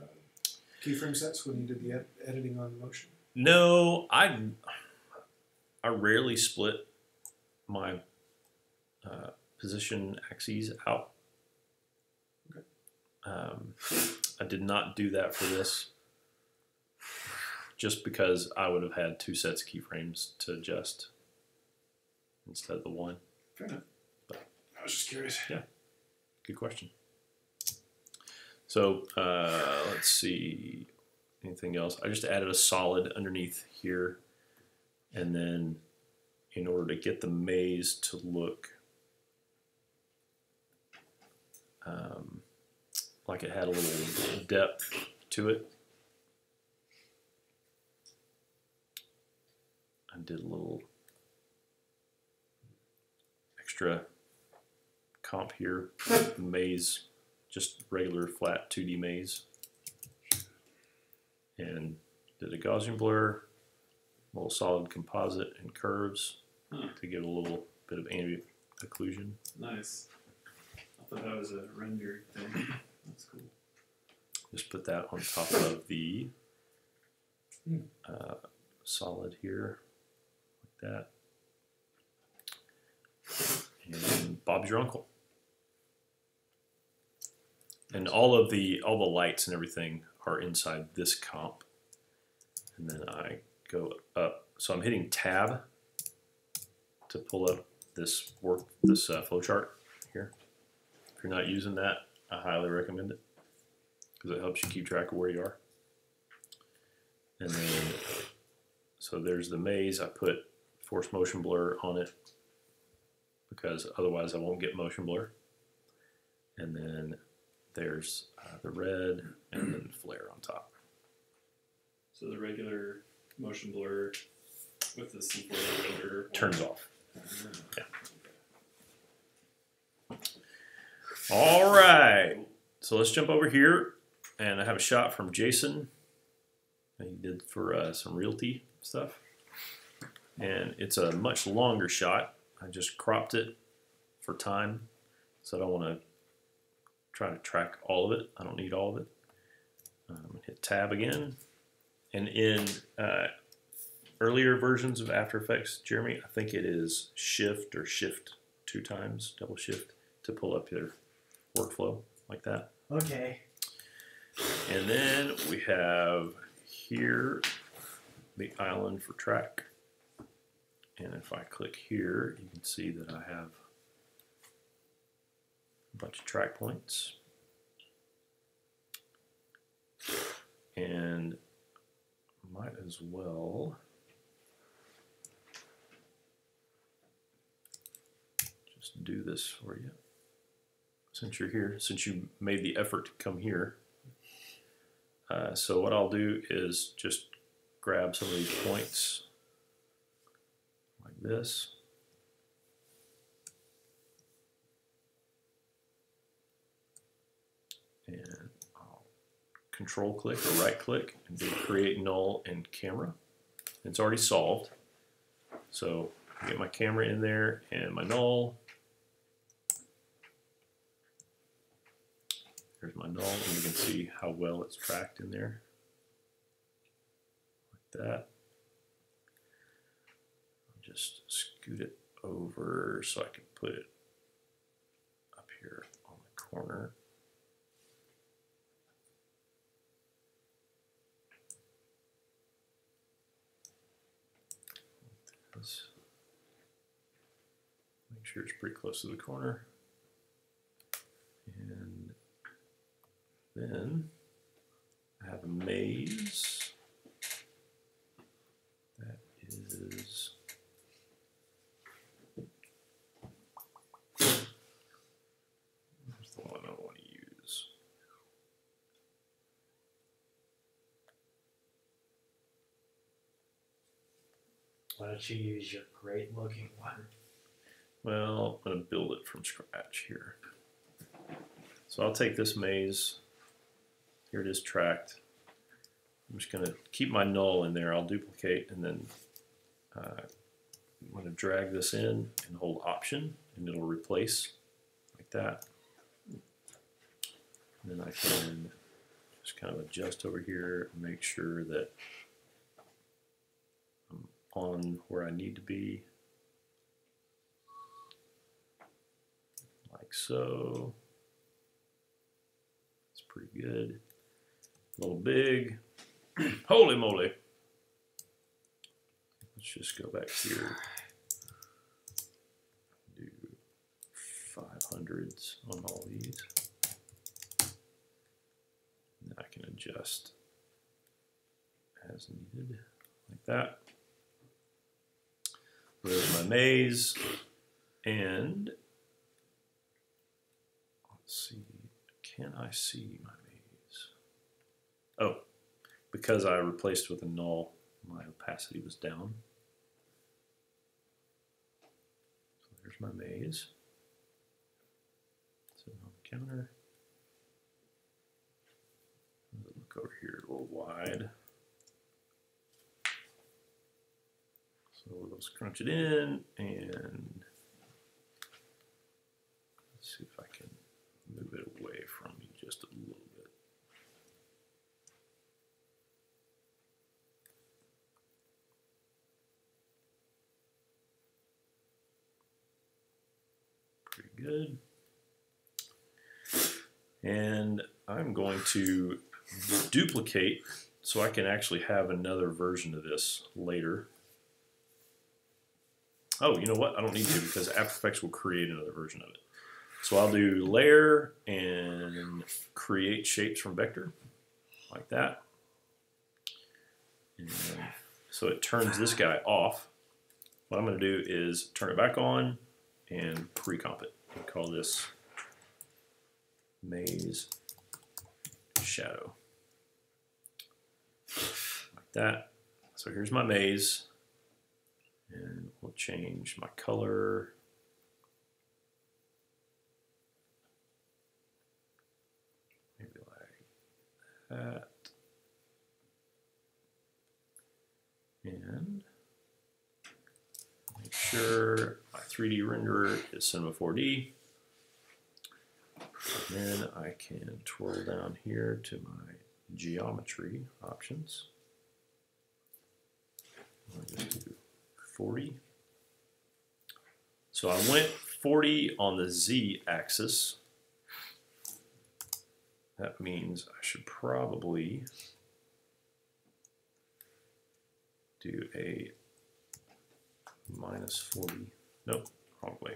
keyframe sets when you did the ed- editing on motion? No, I I rarely split my uh, position axes out. Okay. Um, I did not do that for this, just because I would have had two sets of keyframes to adjust instead of the one. Fair enough. I was just curious. Yeah. Good question. So uh, let's see. Anything else? I just added a solid underneath here, and then in order to get the maze to look um, like it had a little depth to it, I did a little extra comp here maze, just regular flat 2D maze. And did a Gaussian blur, a little solid composite and curves Huh. to give a little bit of ambient occlusion. Nice. I thought that was a rendered thing. That's cool. Just put that on top of the Hmm. uh, solid here, like that. And Bob's your uncle. And all of the all the lights and everything are inside this comp. And then I go up. So I'm hitting tab to pull up this work this uh, flowchart here. If you're not using that, I highly recommend it because it helps you keep track of where you are. And then, so there's the maze. I put force motion blur on it because otherwise I won't get motion blur. And then there's uh, the red and then flare on top. So the regular motion blur with the C4 render Turns off. Yeah. All right. So let's jump over here. And I have a shot from Jason. He did for uh, some realty stuff. And it's a much longer shot. I just cropped it for time. So I don't want to try to track all of it. I don't need all of it. Um, hit tab again. And in uh, earlier versions of After Effects, Jeremy, I think it is shift or shift two times, double shift to pull up your workflow like that. Okay. And then we have here the island for track. And if I click here, you can see that I have a bunch of track points. And might as well just do this for you. Since you're here, since you made the effort to come here. Uh, so what I'll do is just grab some of these points like this. Control click or right click and do create null and camera. It's already solved. So get my camera in there and my null. There's my null, and you can see how well it's tracked in there. Like that. Just scoot it over so I can put it up here on the corner. Make sure it's pretty close to the corner. And then I have a maze. That is Where's the one I want to use? Why don't you use your great looking one? Well, I'm going to build it from scratch here. So I'll take this maze. Here it is tracked. I'm just going to keep my null in there. I'll duplicate and then uh, I'm going to drag this in and hold option and it'll replace like that. And then I can just kind of adjust over here and make sure that on where I need to be. like so. It's pretty good. A little big. Holy moly. Let's just go back here. Do 500s on all these. And I can adjust as needed, like that. There's my maze. And Let's see. Can I see my maze? Oh, because I replaced with a null, my opacity was down. So there's my maze. Sit on the counter. Look over here a little wide. So let's crunch it in and let's see if I can move it away from me just a little bit. Pretty good. And I'm going to duplicate so I can actually have another version of this later. Oh, you know what? I don't need to because After Effects will create another version of it. So I'll do layer and create shapes from vector like that. And so it turns this guy off. What I'm going to do is turn it back on and pre-comp it. Call this maze shadow. Like that. So here's my maze. And we'll change my color. Maybe like that. And make sure my 3D renderer is Cinema 4D. Then I can twirl down here to my geometry options. I'll just do 40. So I went 40 on the Z axis. That means I should probably do a minus 40. Nope, wrong way.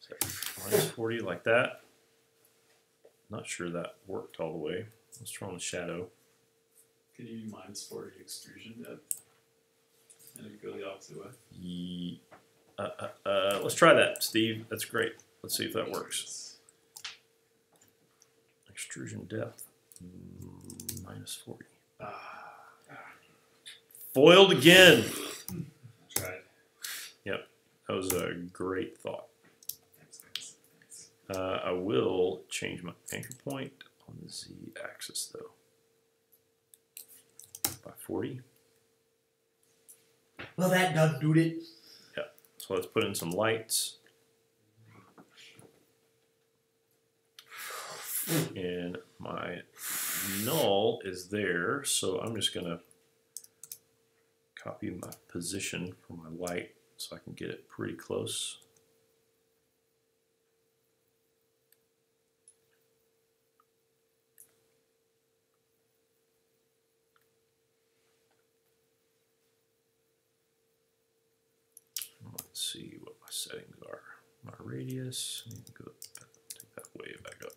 So minus 40 like that. Not sure that worked all the way. Let's try on the shadow. Can you do minus 40 extrusion depth? And it go the opposite way? Ye- uh, uh, uh, let's try that, Steve. That's great. Let's see if that works. Extrusion depth mm, minus 40. Ah, Foiled again. tried. Yep, that was a great thought. Uh, I will change my anchor point on the z axis though by 40. Well, that done do it. Yeah. So let's put in some lights. and my null is there, so I'm just going to copy my position for my light so I can get it pretty close. Let's see what my settings are. My radius, I need to go take that way back up.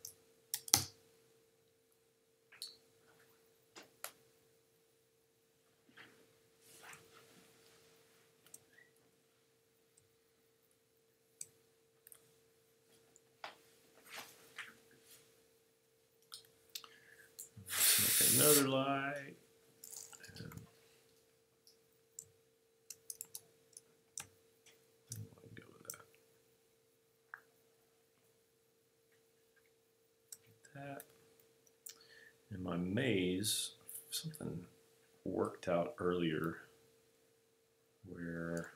Make another light. And I'll go with that. That. And my maze, something worked out earlier where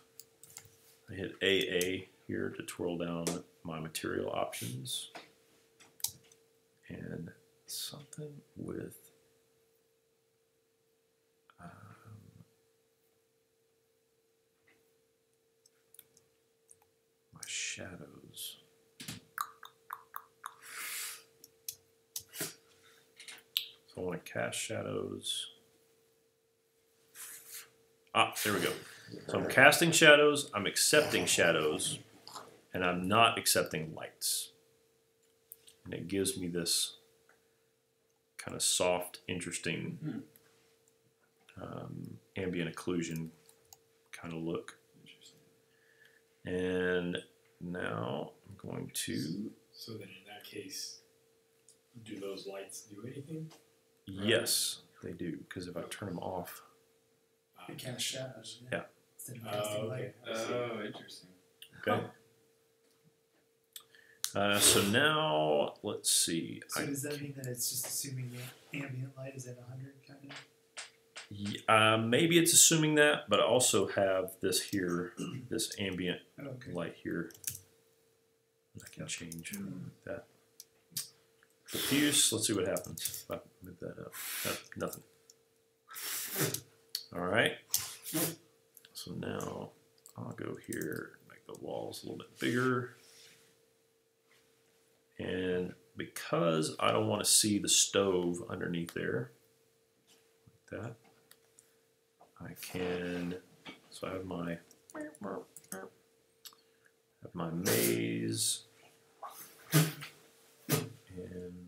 I hit AA here to twirl down my material options. And something with um, my shadows. So I want to cast shadows. Ah, there we go. So I'm casting shadows, I'm accepting shadows, and I'm not accepting lights. And it gives me this kind of soft, interesting um, ambient occlusion kind of look. And now I'm going to, So then in that case, do those lights do anything? Yes, they do, because if I turn them off, Uh, It casts shadows. Yeah. Instead of Oh, casting okay. light. Oh, interesting. okay. Uh, so now let's see. So I, does that mean that it's just assuming the ambient light is at 100 kind of? y- uh, maybe it's assuming that, but I also have this here, this ambient Oh, okay. light here. I can change like that. Diffuse. Let's see what happens if I move that uh, up. No, nothing. All right. So now I'll go here, make the walls a little bit bigger. And because I don't want to see the stove underneath there, like that, I can, so I have my, have my maze, and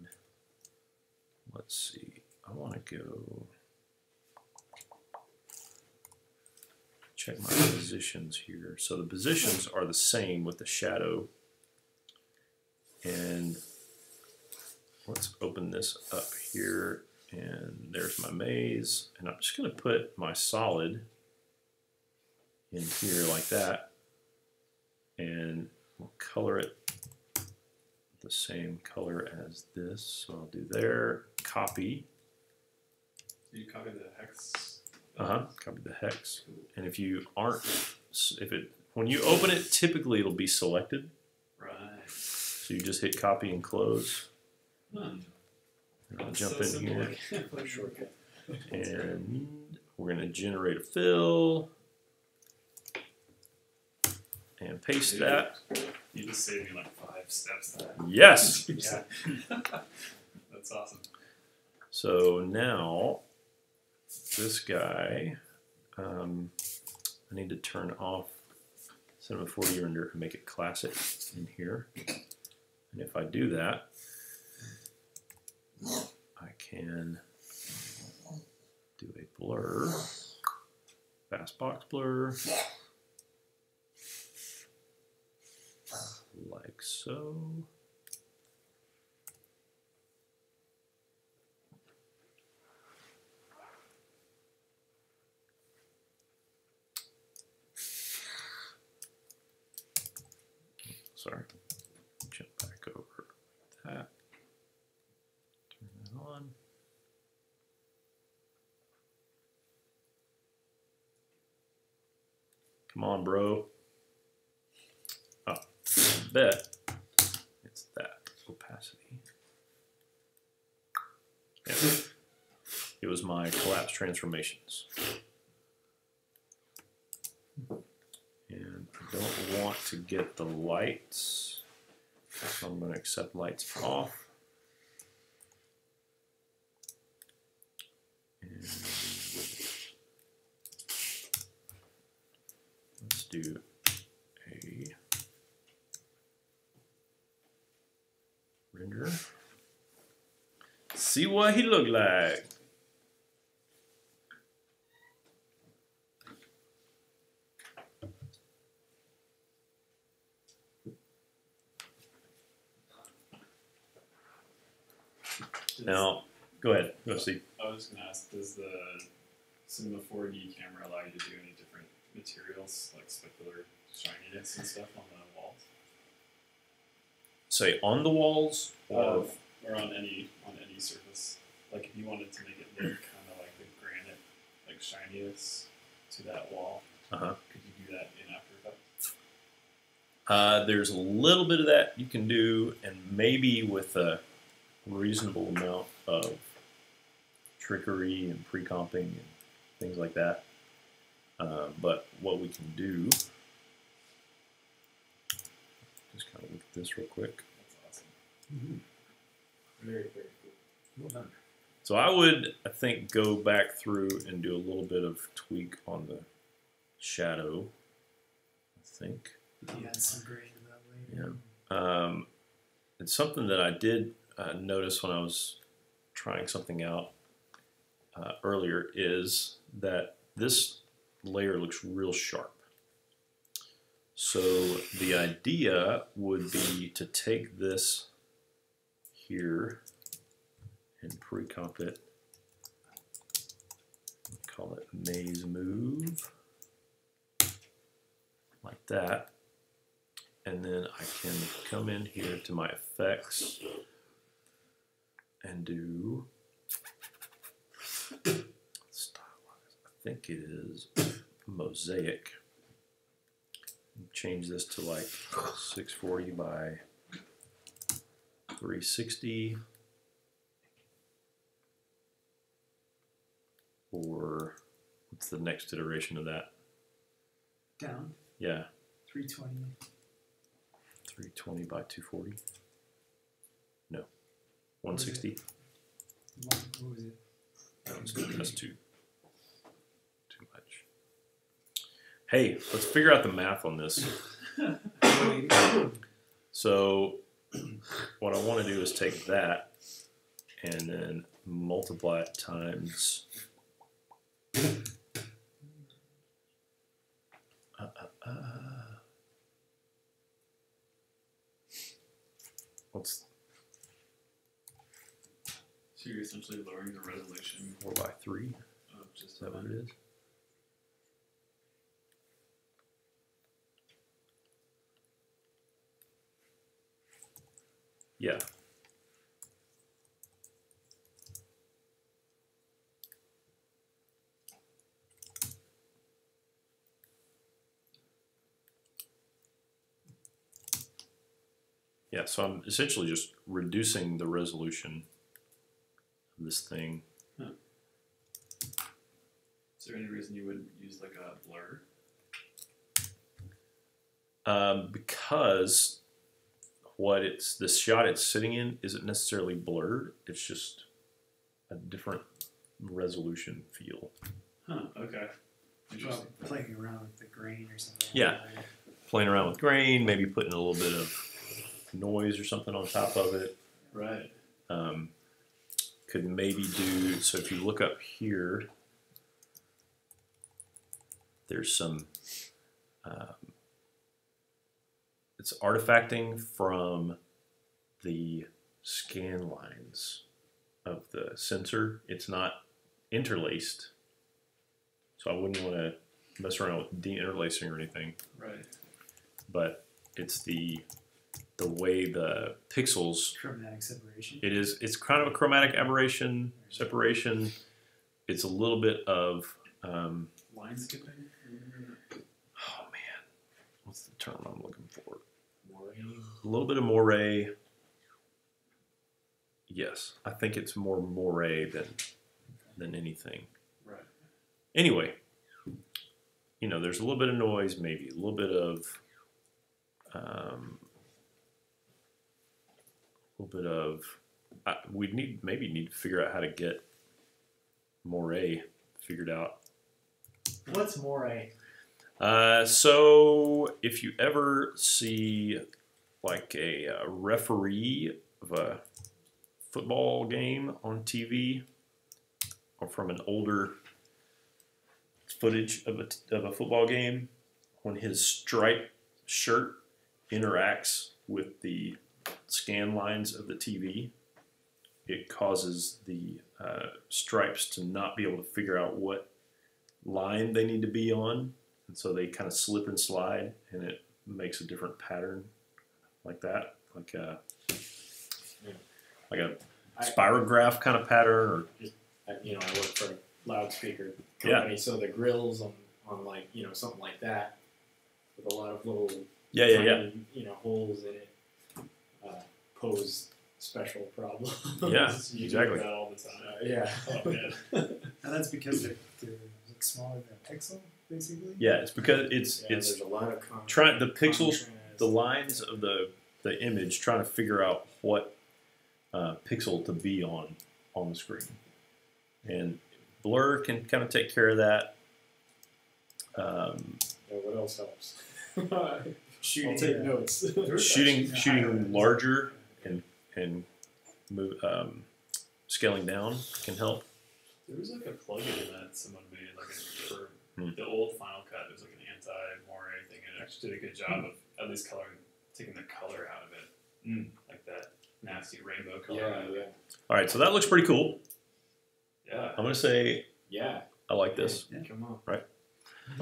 let's see, I want to go check my positions here. So the positions are the same with the shadow. And let's open this up here. And there's my maze. And I'm just going to put my solid in here like that. And we'll color it the same color as this. So I'll do there, copy. So you copy the hex. Uh huh. Copy the hex. And if you aren't, if it, when you open it, typically it'll be selected. Right. So you just hit copy and close. Huh. And I'll jump so in simple. here What a shortcut. and we're going to generate a fill and paste that. You just saved me like five steps there. Yes. Yeah. That's awesome. So now this guy, um, I need to turn off Cinema 4D render and make it classic in here. And if I do that, I can do a blur, fast box blur, like so. Sorry. Jump back over that. Turn that on. Come on, bro. Oh, bet it's that opacity. Yeah. It was my collapse transformations. And I don't want to get the lights, so I'm going to accept lights off. Let's do a render. See what he look like. Does- Now, go ahead. Go see. I was gonna ask, does the Cinema 4D camera allow you to do any different materials, like specular shininess and stuff on the walls? Say on the walls or Or, or on any on any surface. Like if you wanted to make it look kind of like the granite, like shininess to that wall, Uh-huh. could you do that in After Effects? Uh, there's a little bit of that you can do, and maybe with a reasonable amount of trickery and pre-comping and things like that. Uh, but what we can do, just kind of look at this real quick. That's awesome. Very, very cool. Well done. So I would, I think, go back through and do a little bit of tweak on the shadow. I think. Add some gray to that later. Um, it's something that I did uh, notice when I was trying something out uh, earlier is that this layer looks real sharp. So the idea would be to take this here and pre-comp it. Call it maze move. Like that and then I can come in here to my effects and do stylize. I think it is mosaic. Change this to like 640 by 360 or what's the next iteration of that? Down Yeah, 320. 320 by 240. No, 160. What, was it? That's, that's too too much. Hey, let's figure out the math on this. So, what I want to do is take that and then multiply it times. Uh, uh, uh. What's So you're essentially lowering the resolution four by three? of just Is that what it is? Yeah. Yeah, so I'm essentially just reducing the resolution this thing Is there any reason you wouldn't use like a blur? um, because what it's the shot it's sitting in isn't necessarily blurred. It's just a different resolution feel. Huh. Okay. Well, playing around with the grain or something. Yeah. Playing around with grain, maybe putting a little bit of noise or something on top of it. Right. Um, could maybe do so. If you look up here, there's some. Um, it's artifacting from the scan lines of the sensor. It's not interlaced, so I wouldn't want to mess around with de-interlacing or anything. Right. But it's the the way the pixels Chromatic separation. it is. It's kind of a chromatic aberration separation. It's a little bit of. Um, Line skipping. oh man, what's the term I'm looking for? Moire. A little bit of moire. Yes, I think it's more moire than than anything. Right. Anyway, you know, there's a little bit of noise, maybe a little bit of, um, little bit of. I, we need maybe need to figure out how to get moire figured out. What's moire? Uh, so if you ever see like a, uh referee of a football game on TV or from an older footage of a, of a football game, when his striped shirt interacts with the scan lines of the TV, it causes the uh, stripes to not be able to figure out what line they need to be on. And so they kind of slip and slide, and it makes a different pattern, like that, like a like a spirograph kind of pattern, or I- you know, I work for a loudspeaker Yeah. company, so the grills on, on like you know something like that with a lot of little yeah, yeah, yeah, you know holes in it. uh, pose special problems. Yeah. You Exactly. that all the time. Uh, yeah. Oh. And that's because they're, they're smaller than a pixel, basically. yeah. It's because it's Yeah, it's there's a lot of con- trying the pixels, the lines of the the image, trying to figure out what uh, pixel to be on on the screen, and blur can kind of take care of that. Um, Yeah, what else helps? Shooting, I'll take notes. Shooting shooting larger and and move um, scaling down can help. There was like a plugin that someone made, like a, for Hmm. the old Final Cut. There was like an anti-moire thing, and it actually did a good job of at least coloring, taking the color out of it, Hmm. like that nasty rainbow color. yeah, yeah. All right, so that looks pretty cool. Yeah. I'm gonna say yeah. I like this. Yeah. Come on.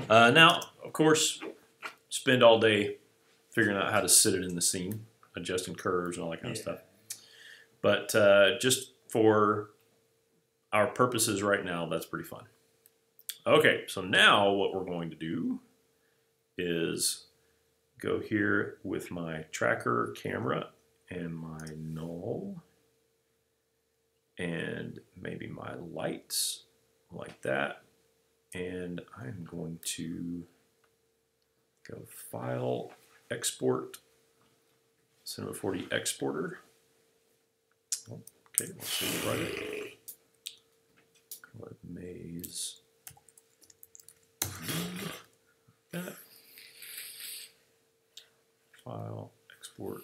Uh, now, of course, spend all day figuring out how to sit it in the scene, adjusting curves and all that kind of stuff. But uh, just for our purposes right now, that's pretty fun. Okay, so now what we're going to do is go here with my tracker camera and my null and maybe my lights like that. And I'm going to go File, Export, Cinema 4D Exporter. Okay, let's see what it. Maze. That. File, export,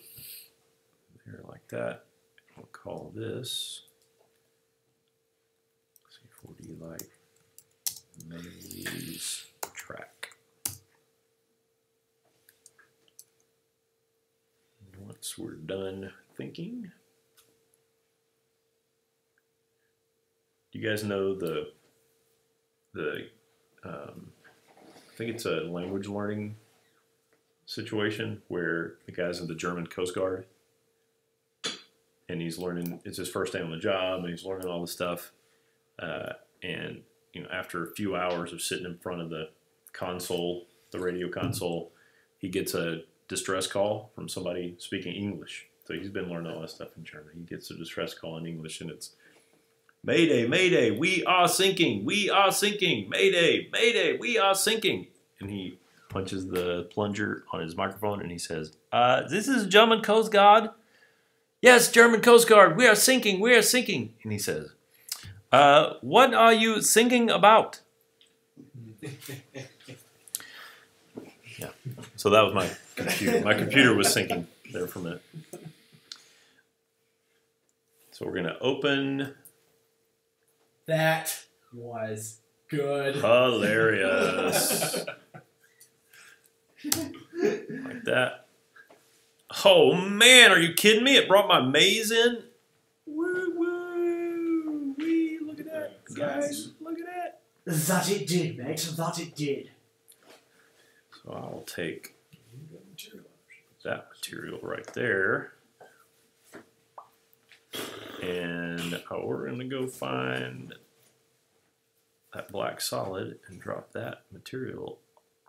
there like that. We'll call this C4D Lite maze track. Once we're done thinking, you guys know the the um, I think it's a language learning situation where the guy's in the German Coast Guard and he's learning. It's his first day on the job and he's learning all this stuff. Uh, and you know, after a few hours of sitting in front of the console, the radio console, he gets a distress call from somebody speaking English. So he's been learning all that stuff in German. He gets a distress call in English, and it's Mayday, Mayday, we are sinking, we are sinking, Mayday, Mayday, we are sinking. And he punches the plunger on his microphone and he says, uh, This is German Coast Guard. Yes, German Coast Guard, we are sinking, we are sinking. And he says, uh, What are you sinking about? yeah. So that was my computer. My computer was sinking there for a minute. So we're going to open That was good. Hilarious. like that. Oh man, are you kidding me? It brought my maze in. Woo woo! Wee, look at that, guys! Look at that. That it did, mate. That it did. So I'll take that material right there. And oh, we're going to go find that black solid and drop that material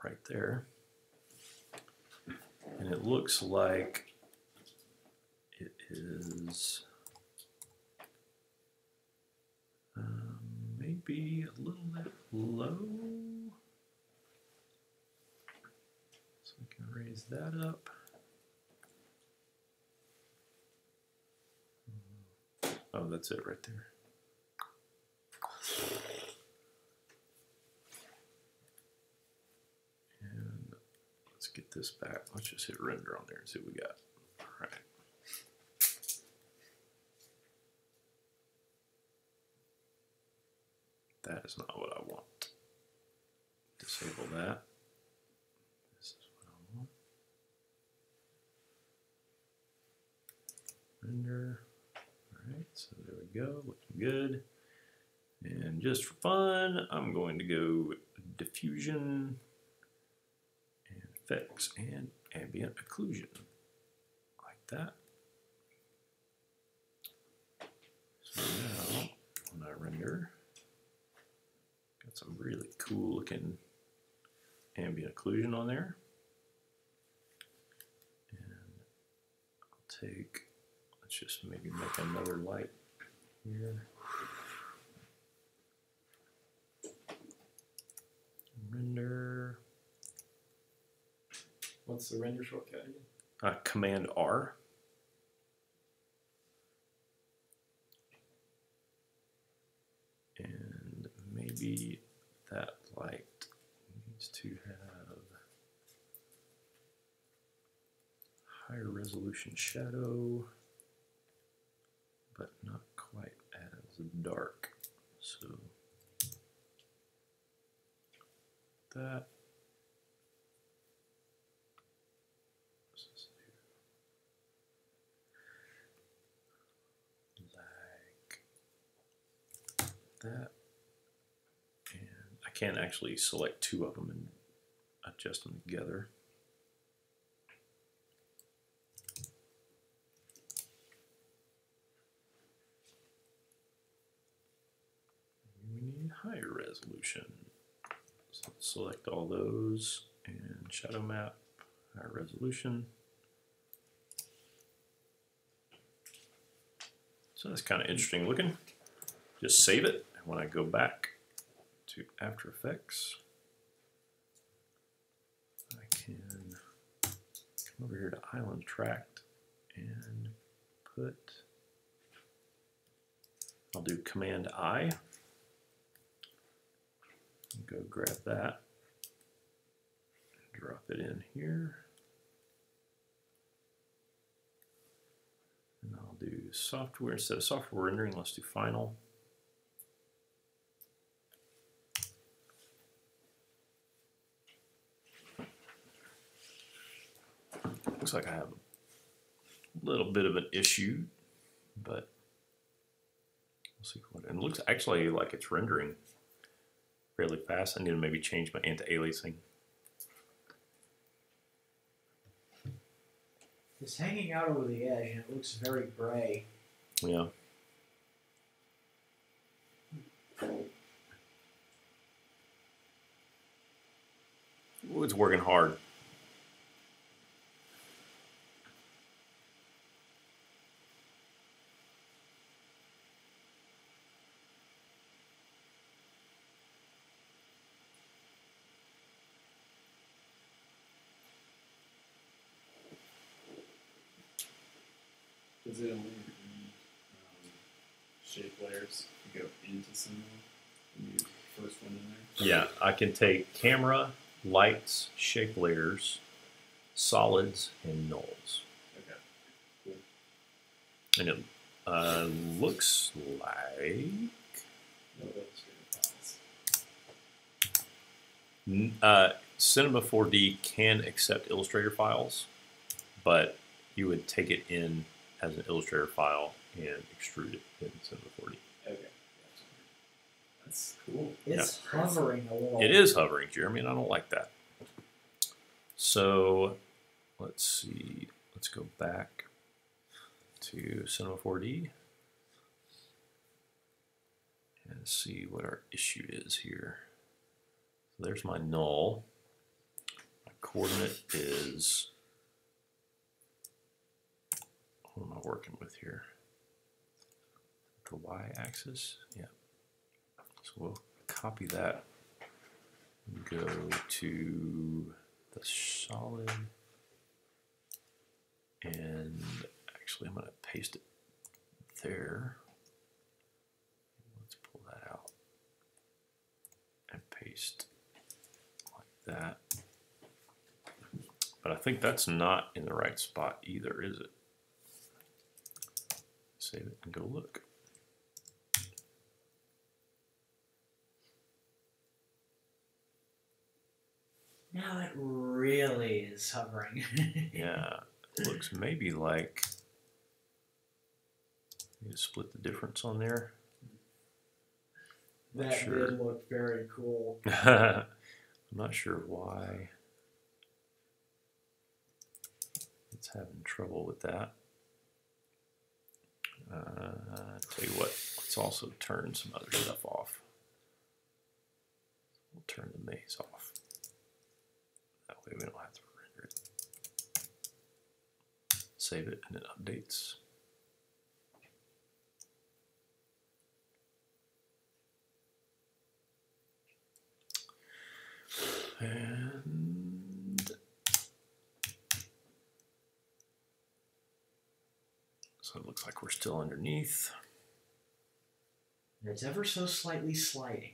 right there. And it looks like it is um, maybe a little bit low. So we can raise that up. Oh, that's it right there. And let's get this back. Let's just hit render on there and see what we got. All right. That is not what I want. Disable that. This is what I want. Render. So there we go. Looking good. And just for fun, I'm going to go diffusion and effects and ambient occlusion. Like that. So now when I render, got some really cool looking ambient occlusion on there. And I'll take, let's just maybe make another light here. Render, What's the render shortcut again? uh, Command R. And maybe that light needs to have higher resolution shadow, but not quite as dark. So that. Like that. And I can't actually select two of them and adjust them together. We need higher resolution. So select all those and shadow map, higher resolution. So that's kind of interesting looking. Just save it, and when I go back to After Effects, I can come over here to Island Tract and put, I'll do Command I, go grab that, drop it in here. And I'll do software, instead of software rendering, let's do final. Looks like I have a little bit of an issue, but we'll see what, and it looks actually like it's rendering fairly fast. I need to maybe change my anti-aliasing. It's hanging out over the edge and it looks very gray. Yeah. Ooh, it's working hard. It only um, shape layers? You go into Cinema, and you first one in there. Yeah, I can take camera, lights, shape layers, solids, and nulls. Okay. And it uh, looks like No illustrated files. N- Uh, Cinema 4D can accept Illustrator files, but you would take it in as an Illustrator file and extrude it in Cinema 4D. Okay. That's cool. It's hovering a little. It is hovering, Jeremy, and I don't like that. So let's see. Let's go back to Cinema 4D and see what our issue is here. So there's my null. My coordinate is. What am I working with here? The y axis? Yeah. So we'll copy that. and Go to the solid. And actually, I'm going to paste it there. Let's pull that out and paste like that. But I think that's not in the right spot either, is it? Save it and go look. Now it really is hovering. Yeah, it looks maybe like you split the difference on there. that Sure. did look very cool. I'm not sure why it's having trouble with that. Uh, tell you what, let's also turn some other stuff off. We'll turn the maze off. That way we don't have to render it. Save it and it updates. And so it looks like we're still underneath. It's ever so slightly sliding.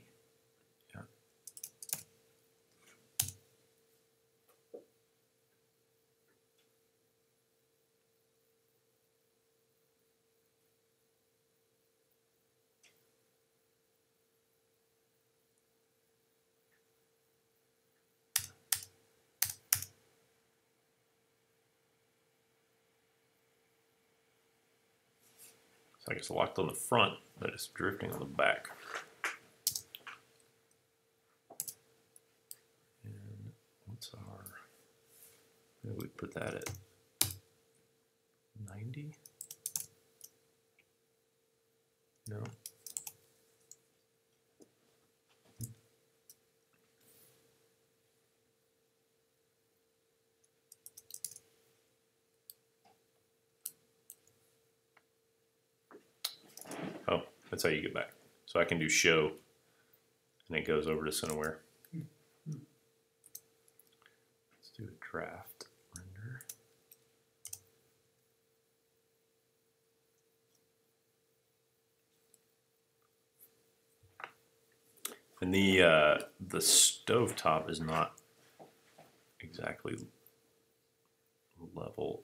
So I guess locked on the front, but it's drifting on the back. And what's our, maybe we put that at 90? No. Oh, that's how you get back. So I can do show, and it goes over to Cineware. Let's do a draft render. And the uh, the stovetop is not exactly level.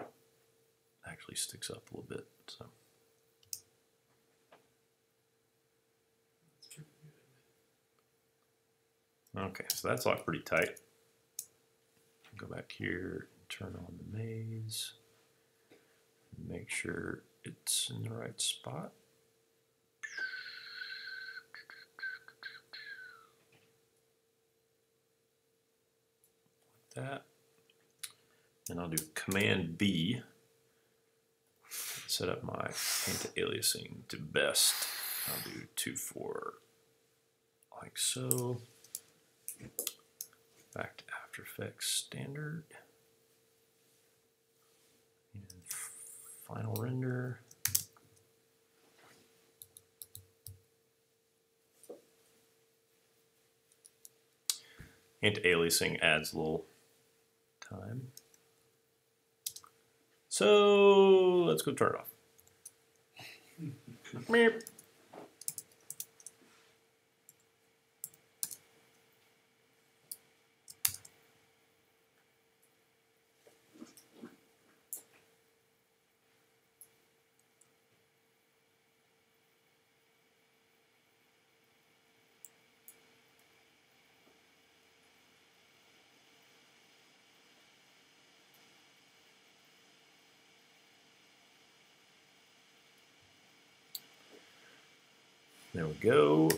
Actually sticks up a little bit. So. Okay, so that's locked pretty tight. Go back here, turn on the maze, make sure it's in the right spot. Like that. And I'll do Command B. Set up my anti-aliasing to best. I'll do two four like so. Back to After Effects Standard. And final render. Anti-aliasing adds a little time. So let's go turn it off. Meep. Go.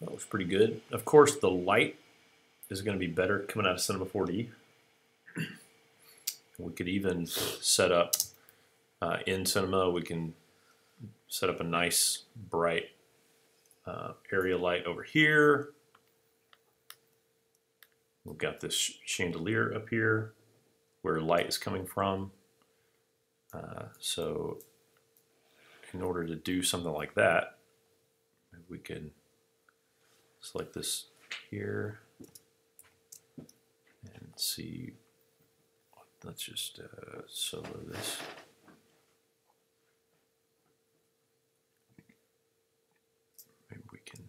That looks pretty good. Of course, the light is going to be better coming out of Cinema 4D. We could even set up uh, in Cinema, we can set up a nice bright uh, area light over here. We've got this chandelier up here where light is coming from. Uh, so in order to do something like that, we can select this here and see. Let's just uh, solo this. Maybe we can.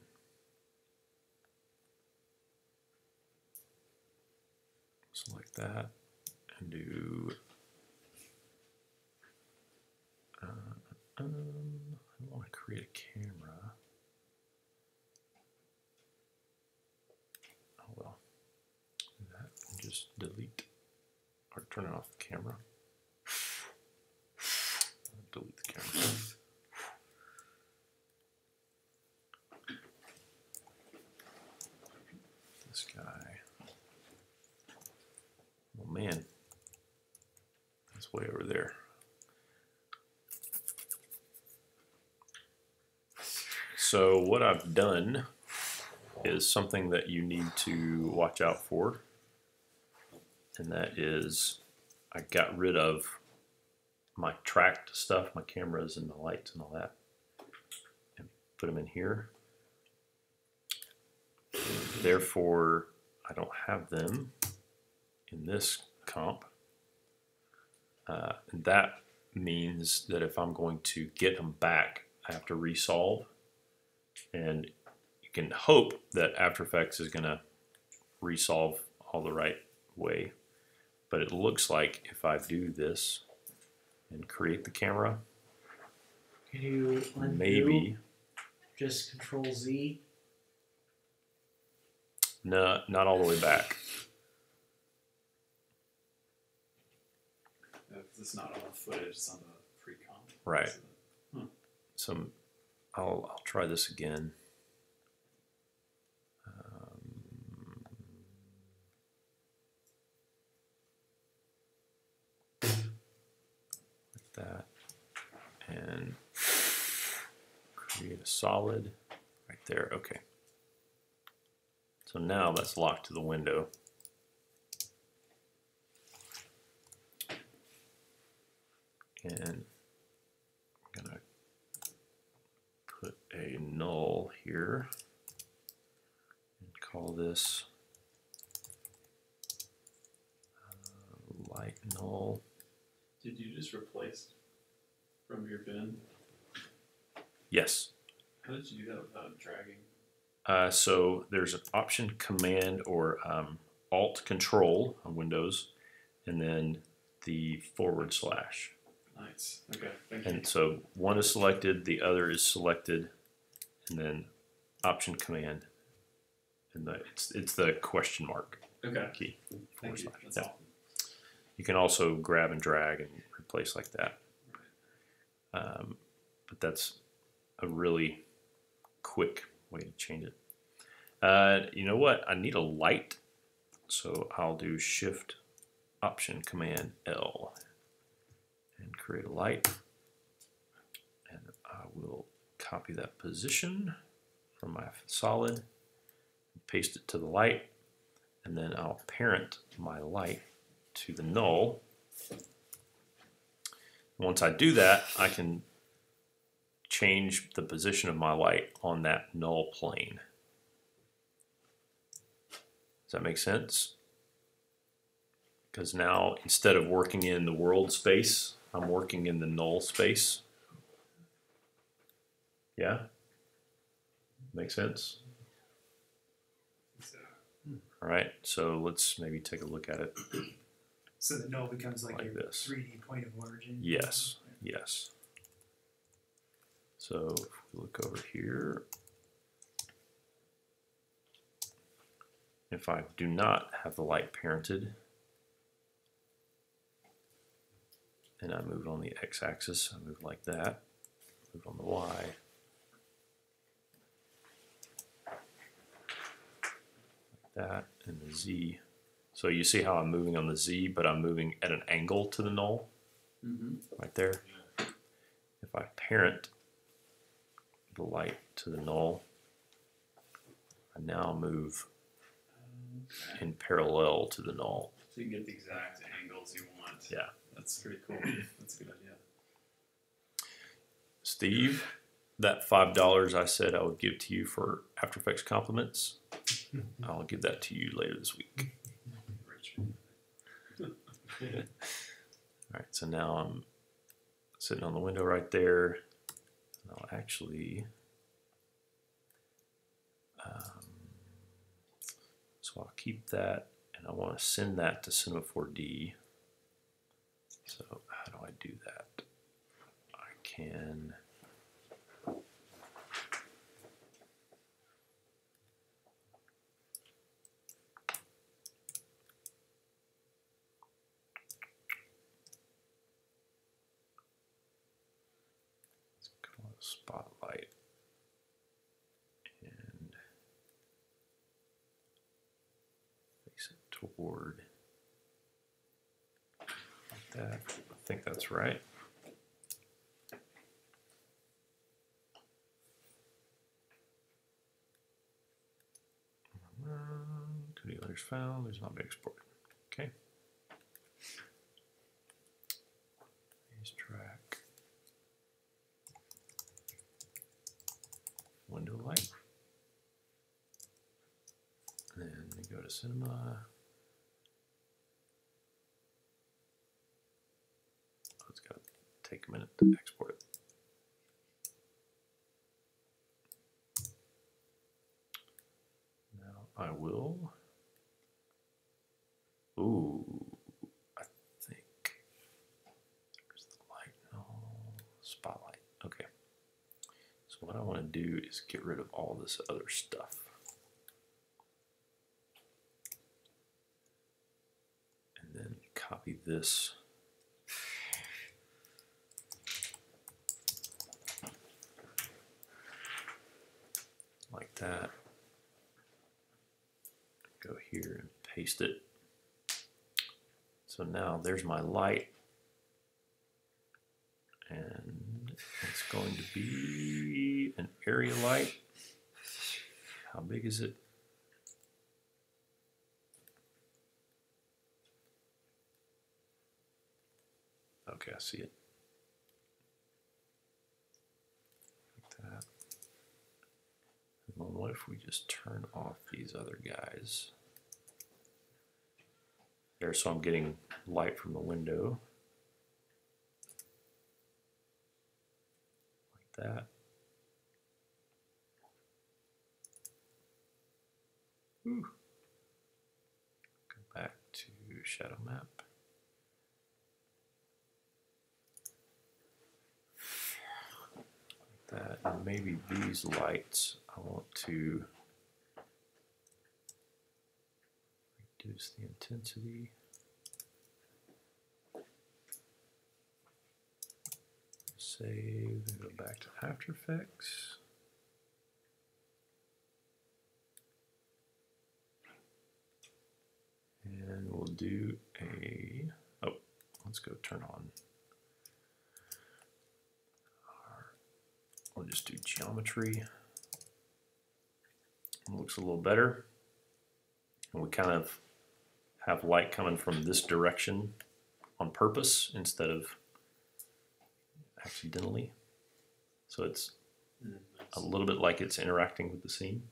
Select that and do. Um, I want to create a camera. Oh well. That just delete or turn off the camera. Delete the camera. This guy. Oh man. That's way over there. So what I've done is something that you need to watch out for. And that is I got rid of my tracked stuff, my cameras and the lights and all that. And put them in here. Therefore, I don't have them in this comp. Uh, and that means that if I'm going to get them back, I have to resolve. And you can hope that After Effects is going to resolve all the right way. But it looks like if I do this and create the camera, Can you undo? maybe, Just Control Z. no, not all the way back. If it's not on the footage, it's on the pre-comp. Right. So- some I'll, I'll try this again. Um, like that. And create a solid right there. Okay. So now that's locked to the window. And I'm gonna put a null here and call this uh, light null. Did you just replace from your bin? Yes. How did you do that without dragging? Uh, so there's an option command or um, alt control on Windows, and then the forward slash. Nice. Okay. Thank you. And so one is selected, the other is selected, and then option command, and the it's it's the question mark Okay. key. Thank you. slash. That's Yeah. awesome. You can also grab and drag and replace like that. Um, but that's a really quick way to change it. Uh, you know what? I need a light, so I'll do Shift Option Command L and create a light. And I will copy that position from my solid, paste it to the light, and then I'll parent my light to the null. Once I do that, I can change the position of my light on that null plane. Does that make sense? Because now instead of working in the world space, I'm working in the null space. Yeah? Makes sense? So, All right, so let's maybe take a look at it. So the null becomes like, Like your this. 3D point of origin. Yes. Yes. So if we look over here, if I do not have the light parented, and I move on the x-axis, I move like that, move on the y. that, and the z. So you see how I'm moving on the z, but I'm moving at an angle to the null mm-hmm. right there. If I parent the light to the null, I now move in parallel to the null. So you can get the exact angles you want. Yeah. That's pretty cool. That's a good idea. Steve, that five dollars I said I would give to you for After Effects compliments, I'll give that to you later this week. All right, so now I'm sitting on the window right there. And I'll actually, um, so I'll keep that, and I want to send that to Cinema 4D. So how do I do that? I can. Let's call it spotlight. And face it toward that. I think that's right. 2D letters found. There's not been exported. Okay. Phase track. Window light. Then we go to cinema. Oh, it's got to take a minute to export it. Now I will. Ooh, I think. Where's the light? No, spotlight. Okay. So what I want to do is get rid of all this other stuff. And then copy this. Like that. Go here and paste it. So now there's my light. And it's going to be an area light. How big is it? Okay, I see it. Like that. Well, what if we just turn off these other guys? There, so I'm getting light from the window. Like that. Go back to shadow map. That, and maybe these lights I want to reduce the intensity. Save and go back to After Effects. And we'll do a, oh, let's go turn on. our- We'll just do geometry. It looks a little better. And we kind of have light coming from this direction on purpose instead of accidentally. So it's Mm, a little bit like it's interacting with the scene.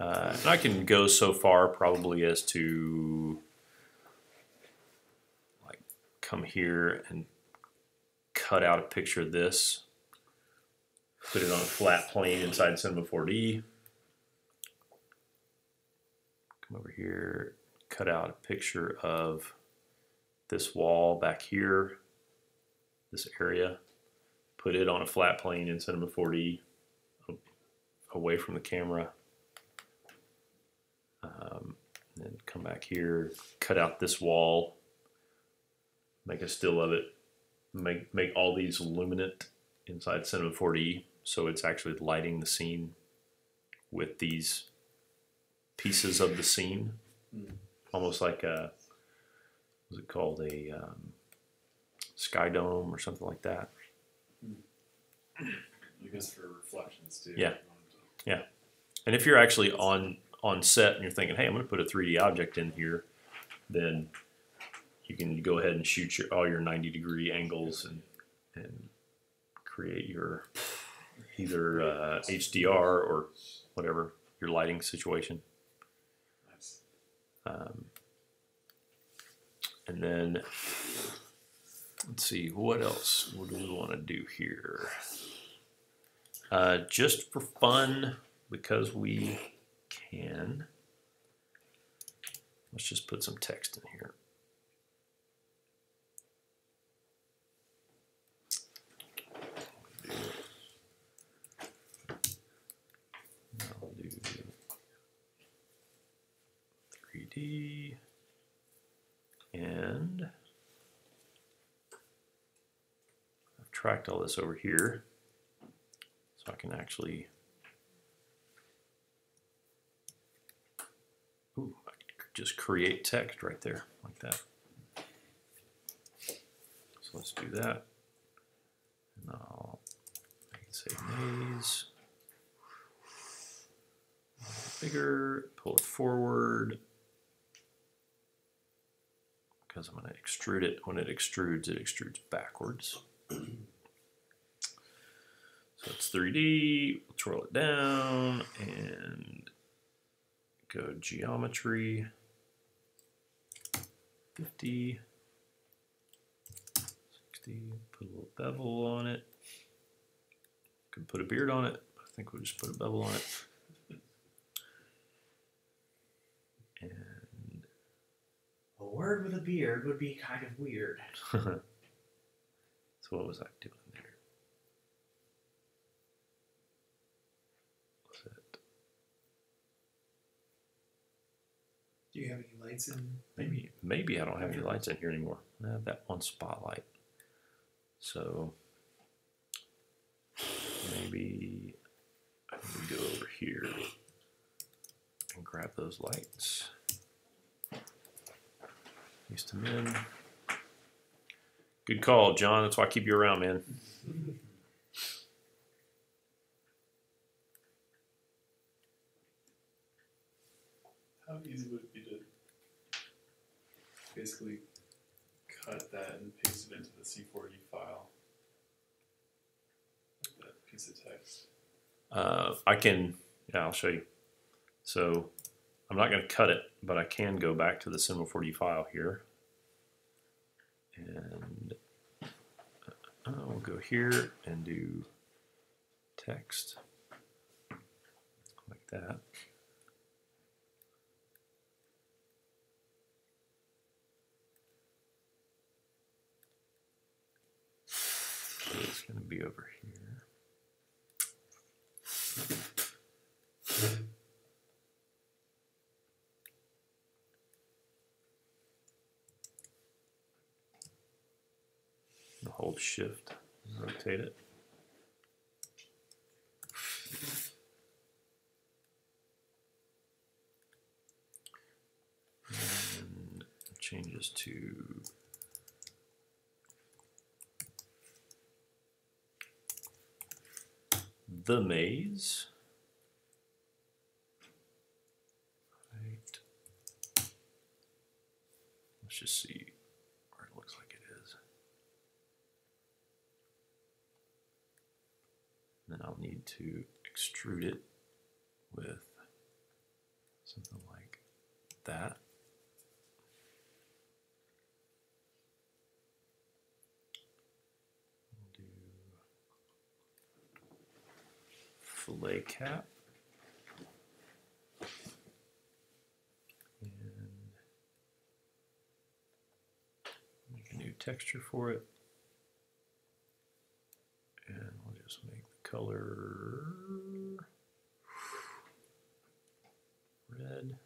Uh, and I can go so far probably as to like come here and cut out a picture of this, put it on a flat plane inside Cinema 4D. Come over here, cut out a picture of this wall back here, this area, put it on a flat plane in Cinema 4D away from the camera. Um, and then come back here, cut out this wall, make a still of it, make make all these luminant inside Cinema 4D, so it's actually lighting the scene with these pieces of the scene, Mm. almost like a what's it called a um, sky dome or something like that. I guess for reflections too. Yeah. wanted to- And if you're actually on on set and you're thinking, hey, I'm going to put a 3D object in here, then you can go ahead and shoot your all your 90 degree angles and and create your either uh, HDR or whatever your lighting situation. Um, and then let's see what else. What do we want to do here? Uh, just for fun, because we can. Let's just put some text in here. I'll do 3D and I've tracked all this over here so I can actually ooh, I could just create text right there like that. So let's do that. And I'll say maze bigger, pull it forward. Because I'm going to extrude it. When it extrudes, it extrudes backwards. so it's 3D. We'll twirl it down and go geometry. 50. 60. Put a little bevel on it. Could put a beard on it. I think we'll just put a bevel on it. And A word with a beard would be kind of weird. so what was I doing there? Was it Do you have any lights in? maybe maybe I don't have any lights in here anymore. I have that one spotlight. So maybe I can go over here and grab those lights. Used them in. Good call, John. That's why I keep you around, man. How easy would it be to basically cut that and paste it into the C4D file? That piece of text. Uh, I can, yeah, I'll show you. So I'm not going to cut it, but I can go back to the Cinema 4D file here. And uh, we'll go here and do text like that. Going to be over here. Hold shift, rotate it changes to the maze. Right. Let's just see where it looks like it is. then I'll need to extrude it with something like that. Fillet cap. And make a new texture for it. And we'll just make the color red.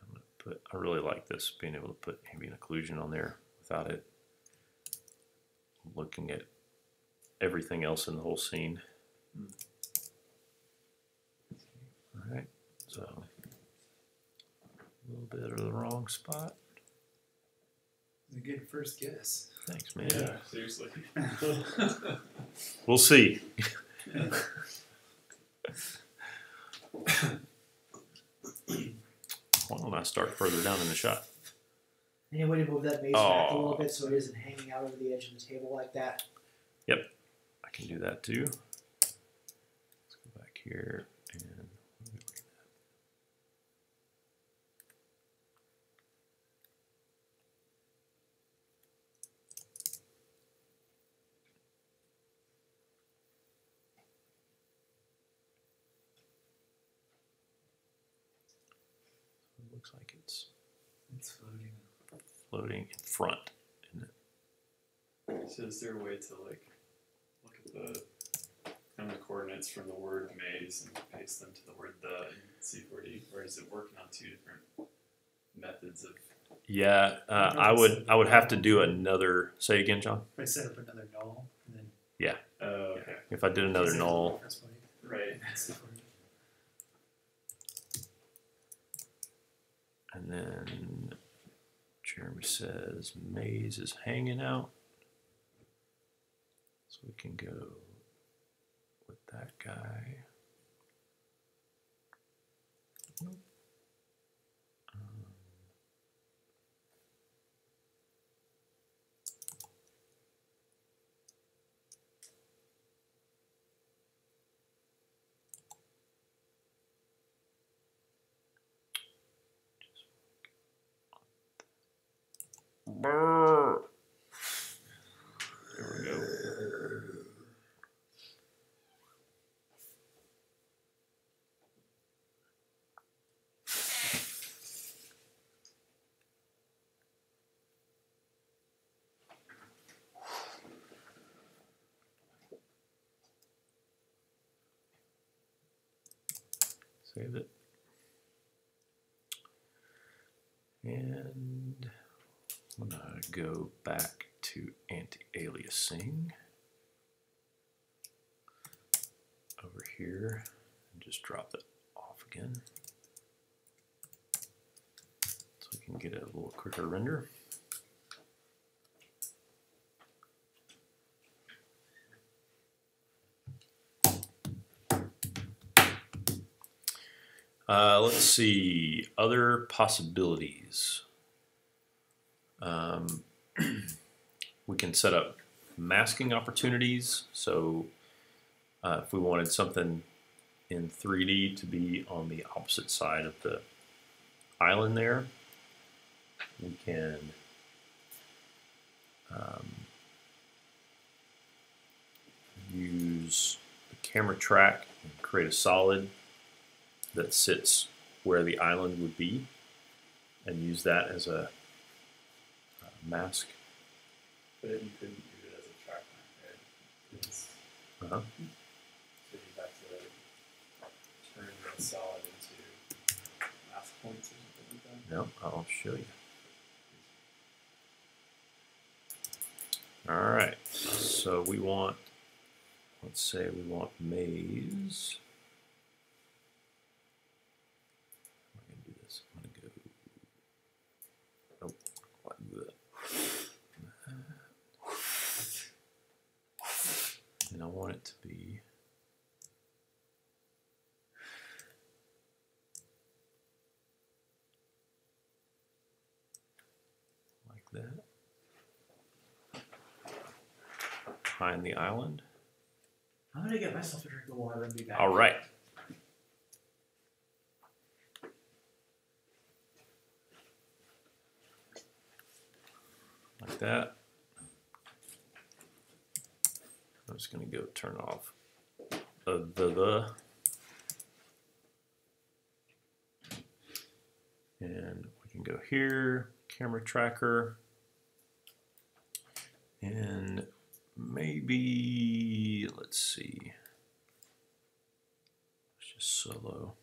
I'm gonna put, I really like this, being able to put ambient occlusion on there without it looking at everything else in the whole scene. All right, so a little bit of the wrong spot. A good first guess. Thanks, man. Yeah, seriously. We'll see. Why don't I start further down in the shot? Any way to move that maze back a little Oh. bit so it isn't hanging out over the edge of the table like that? I can do that too. Let's go back here and where did we bring that? It looks like it's It's floating. floating in front. Isn't it? So is there a way to like the kind of the coordinates from the word maze and paste them to the word the in C4D, or is it working on two different methods of? Yeah, uh, I would I would have to do another. Say again, John. If I set up another null and then Oh, okay, If I did another set it to the null, right. that's the coordinate. and then Jeremy says Maze is hanging out, so we can go with that guy. Nope. Save it. And I'm gonna go back to anti-aliasing over here and just drop it off again so we can get a little quicker render. Uh, let's see other possibilities. Um, we can set up masking opportunities. So uh, if we wanted something in 3D to be on the opposite side of the island there, we can um, use the camera track and create a solid that sits where the island would be and use that as a, uh mask. But you couldn't do it as a track map, right? It's, Uh-huh. so you have to turn the solid into mask points or something like that. No, I'll show you. All right, so we want, let's say we want maze. I'm gonna do this. I'm gonna go. Nope, like that. And I want it be. like that. Behind the island. I'm gonna get myself a drink of water and be back. All right. Like that. Just gonna go turn off the the the. And we can go here, camera tracker. And maybe let's see. It's just solo.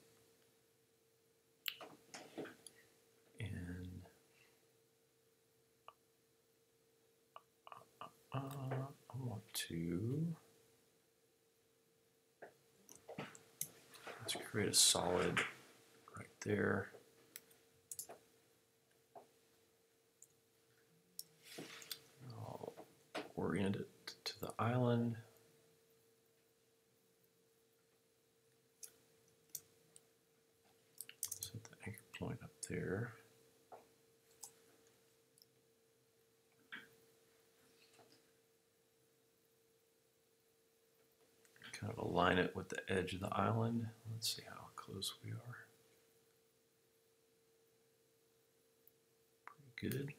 And uh, I want to let's create a solid right there. I'll orient it to the island. Set the anchor point up there. Kind of align it with the edge of the island. Let's see how close we are. Pretty good.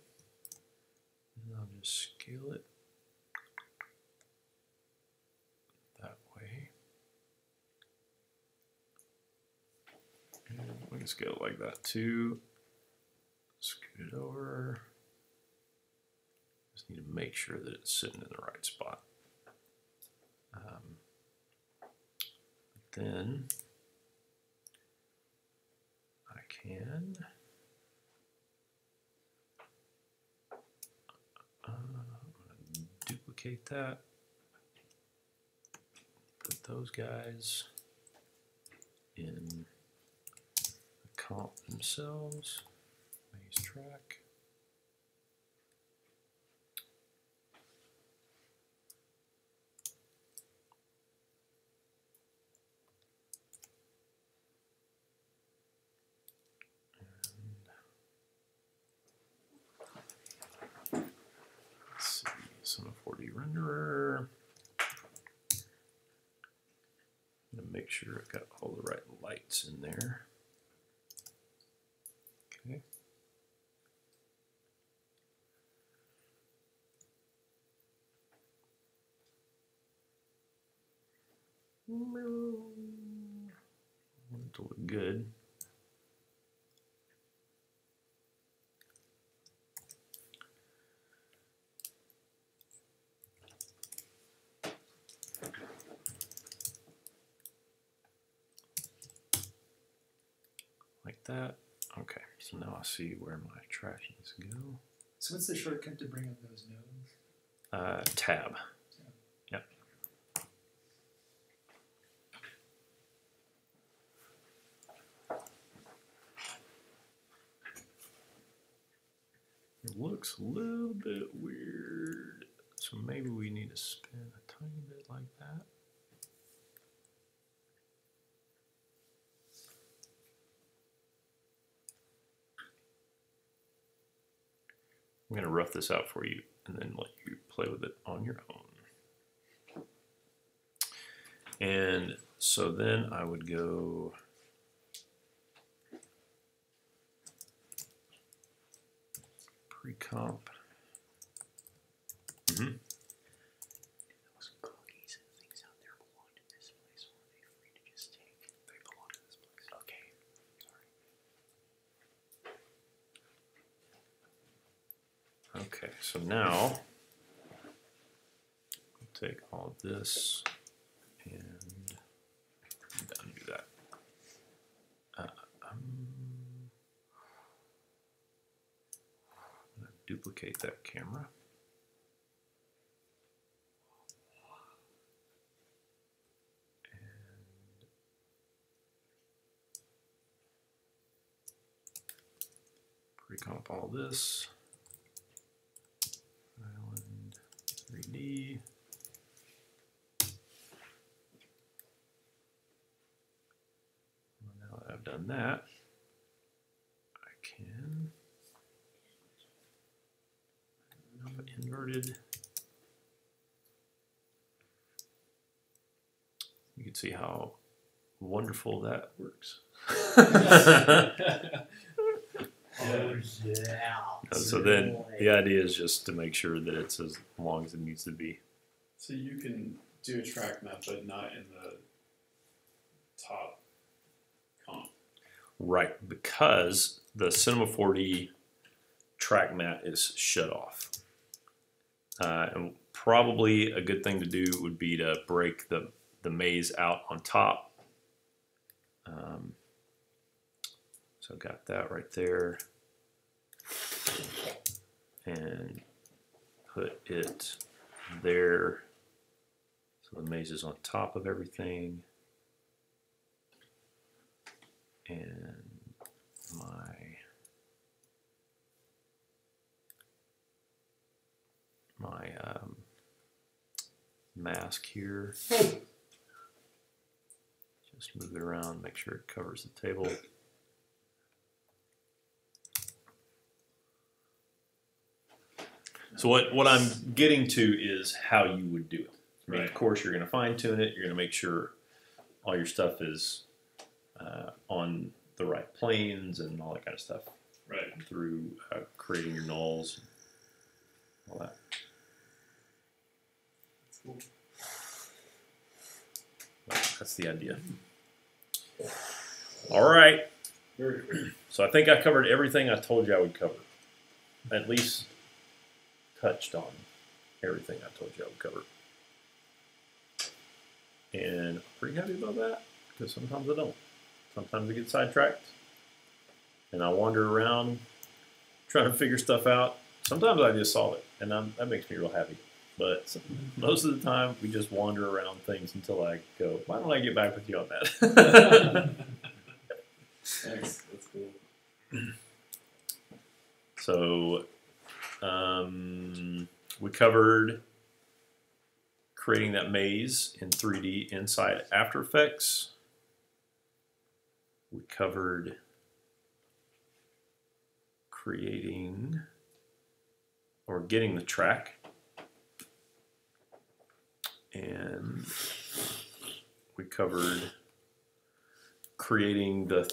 And I'll just scale it that way. And we can scale it like that too. Scoot it over. Just need to make sure that it's sitting in the right spot. Um, then I can uh, duplicate that. Put those guys in the comp themselves. Maze track. Let's see, Cinema 4D renderer. I'm make sure I've got all the right lights in there. Okay. Want it to look good. That. Okay, so now I see where my attractions go. So what's the shortcut to bring up those nodes? Uh, tab. Yep. It looks a little bit weird, so maybe we need to spin a tiny bit like that. I'm going to rough this out for you and then let you play with it on your own. And so then I would go pre-comp. Mhm. Those cookies and things out there belong to this place, or are they free to just take? They belong to this place. Okay. Okay, so now take all this and undo that. Uh, um, duplicate that camera. And pre-comp all this. Island 3D. Well, now that I've done that, I can inverted. You can see how wonderful that works. Yeah. So then the idea is just to make sure that it's as long as it needs to be. So you can do a track map, but not in the top comp. Right, because the Cinema 4D track matte is shut off. Uh, and probably a good thing to do would be to break the, the maze out on top. Um, so got that right there. And put it there. So the maze is on top of everything. And my my um, mask here. Just move it around, make sure it covers the table. So what, what I'm getting to is how you would do it. I mean, Right. of course, you're going to fine tune it. You're going to make sure all your stuff is uh, on the right planes and all that kind of stuff Right. through uh, creating your nulls, all that. That's cool. That's the idea. All right. So I think I covered everything I told you I would cover. At least touched on everything I told you I would cover. And I'm pretty happy about that because sometimes I don't. Sometimes I get sidetracked and I wander around trying to figure stuff out. Sometimes I just solve it and I'm, that makes me real happy. But most of the time we just wander around things until I go, why don't I get back with you on that? Thanks. That's cool. So, um, we covered creating that maze in 3D inside After Effects. We covered creating or getting the track. And we covered creating the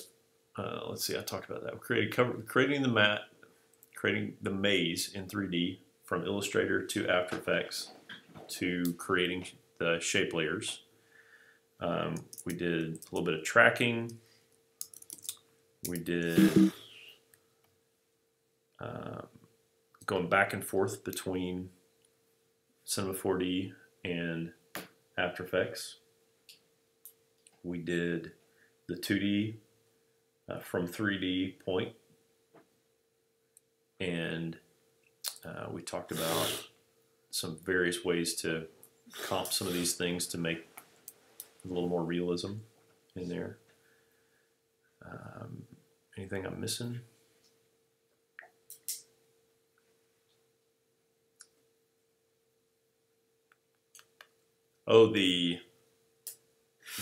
uh, let's see, I talked about that. We created cover, creating the mat, creating the maze in 3D from Illustrator to After Effects to creating the shape layers. Um, we did a little bit of tracking. We did uh, going back and forth between Cinema 4D and After Effects. We did the 2D uh, from 3D point, and uh, we talked about some various ways to comp some of these things to make a little more realism in there. Um, anything I'm missing? Oh, the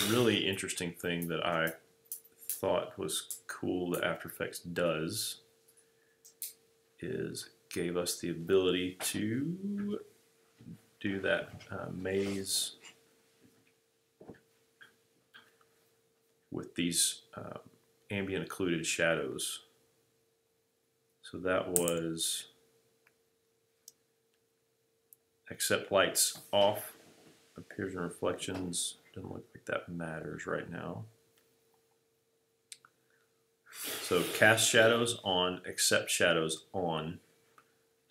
really interesting thing that I thought was cool that After Effects does is gave us the ability to do that uh, maze with these um, ambient occluded shadows. So that was accept lights off, appears in reflections. Doesn't look like that matters right now. So cast shadows on, accept shadows on,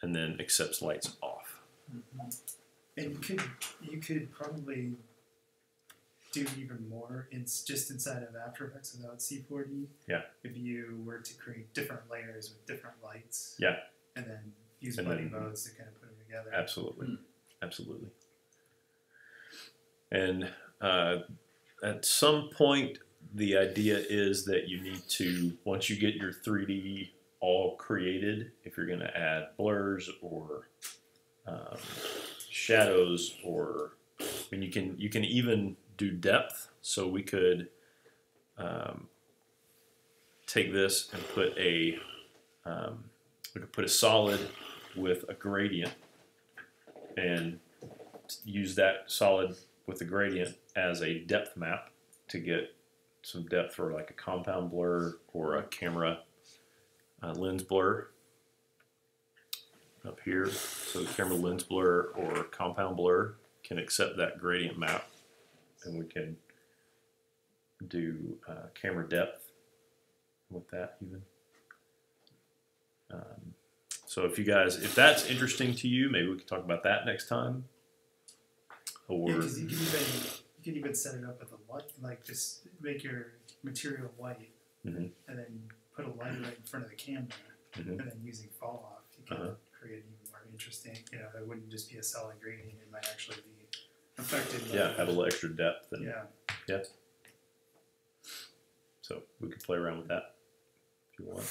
and then accepts lights off. And you could you could probably do even more. It's just inside of After Effects without C4D. Yeah. If you were to create different layers with different lights. Yeah. And then use And buddy then- modes to kind of put them together. Absolutely, absolutely. And uh, at some point, the idea is that you need to once you get your 3D all created, if you're going to add blurs or um, shadows or I mean you can you can even do depth. So we could um, take this and put a um, we could put a solid with a gradient and use that solid with the gradient as a depth map to get some depth for like a compound blur or a camera uh, lens blur up here. So the camera lens blur or compound blur can accept that gradient map and we can do uh, camera depth with that even. Um, so if you guys, if that's interesting to you, maybe we can talk about that next time. Or Yeah, you can even you can even set it up with a light, like just make your material white, Mhm. and then put a light right in front of the camera, Mhm. and then using fall off, you can Uh-huh. create even more interesting. You know, it wouldn't just be a solid gradient; it might actually be affected. by- yeah, have a little extra depth and yeah. So we could play around with that if you want.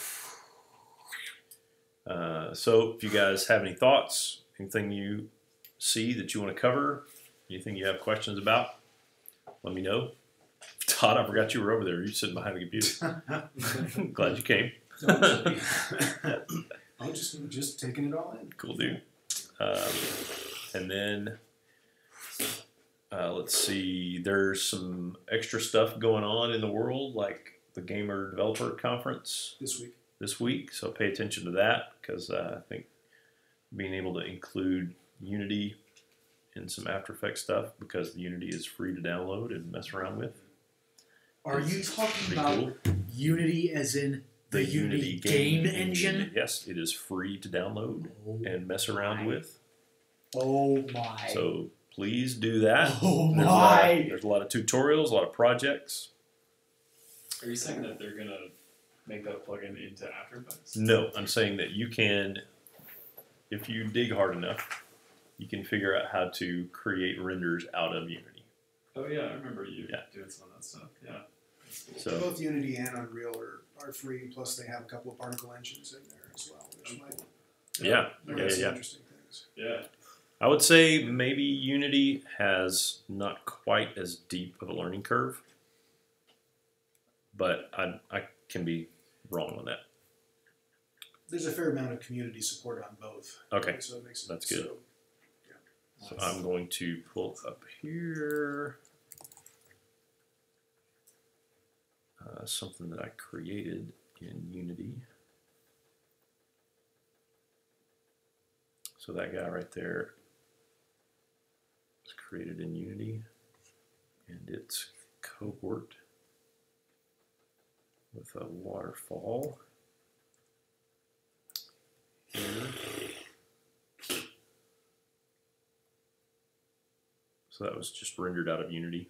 Uh, so if you guys have any thoughts, anything you see that you want to cover, anything you have questions about, let me know. Todd, I forgot you were over there. You're sitting behind the computer. Glad you came. I'm just just taking it all in. Cool dude. Um, and then Uh, let's see. There's some extra stuff going on in the world, like the Game Developer Conference this week. this week. So pay attention to that because uh, I think being able to include Unity in some After Effects stuff because the Unity is free to download and mess around with. Are you talking Pretty about cool. Unity as in the, Unity, game, engine? Yes, it is free to download oh and mess around my. with. Oh my! So please do that. oh There's a, lot my! of, there's a lot of tutorials, a lot of projects. Are you saying that they're gonna make that plugin into After Effects? No, I'm saying that you can, if you dig hard enough, you can figure out how to create renders out of Unity. Oh yeah, I remember you Yeah. doing some of that stuff. Yeah. That's cool. So Both Unity and Unreal are, are free. Plus, they have a couple of particle engines in there as well, which might yeah, bring yeah, some yeah. interesting things. Yeah. I would say maybe Unity has not quite as deep of a learning curve, but I, I can be wrong on that. There's a fair amount of community support on both. Okay, so it makes it That's good. So, so I'm going to pull up here uh, something that I created in Unity. So that guy right there was created in Unity, and it's cohort with a waterfall here. So that was just rendered out of Unity.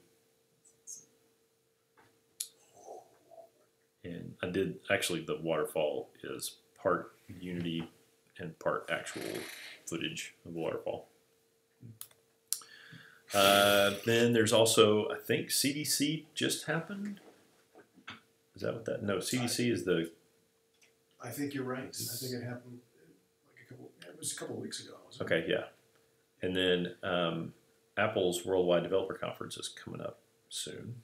And I did actually the waterfall is part Unity and part actual footage of the waterfall. Uh, then there's also I think CDC just happened. Is that what that? No, CDC is the I think you're right. I think it happened like a couple. It was a couple of weeks ago. wasn't it? okay, yeah. And then um, Apple's Worldwide Developer Conference is coming up soon.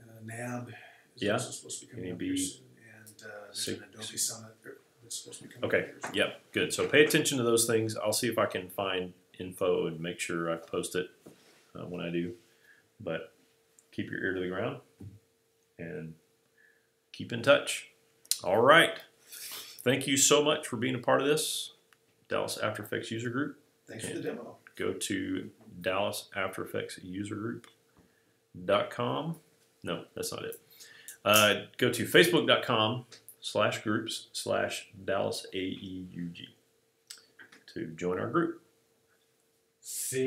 Uh, NAB is Yeah. also supposed to be coming up here NAB. soon, and uh, there's Sig- an Adobe Summit that's supposed to be coming Okay. up here soon. Yep, good. So pay attention to those things. I'll see if I can find info and make sure I post it uh, when I do. But keep your ear to the ground and keep in touch. All right. Thank you so much for being a part of this Dallas After Effects user group. Thanks for the demo. Go to Dallas After Effects user group.com. No, that's not it. Uh, go to facebook.com slash groups slash Dallas AEUG to join our group. See.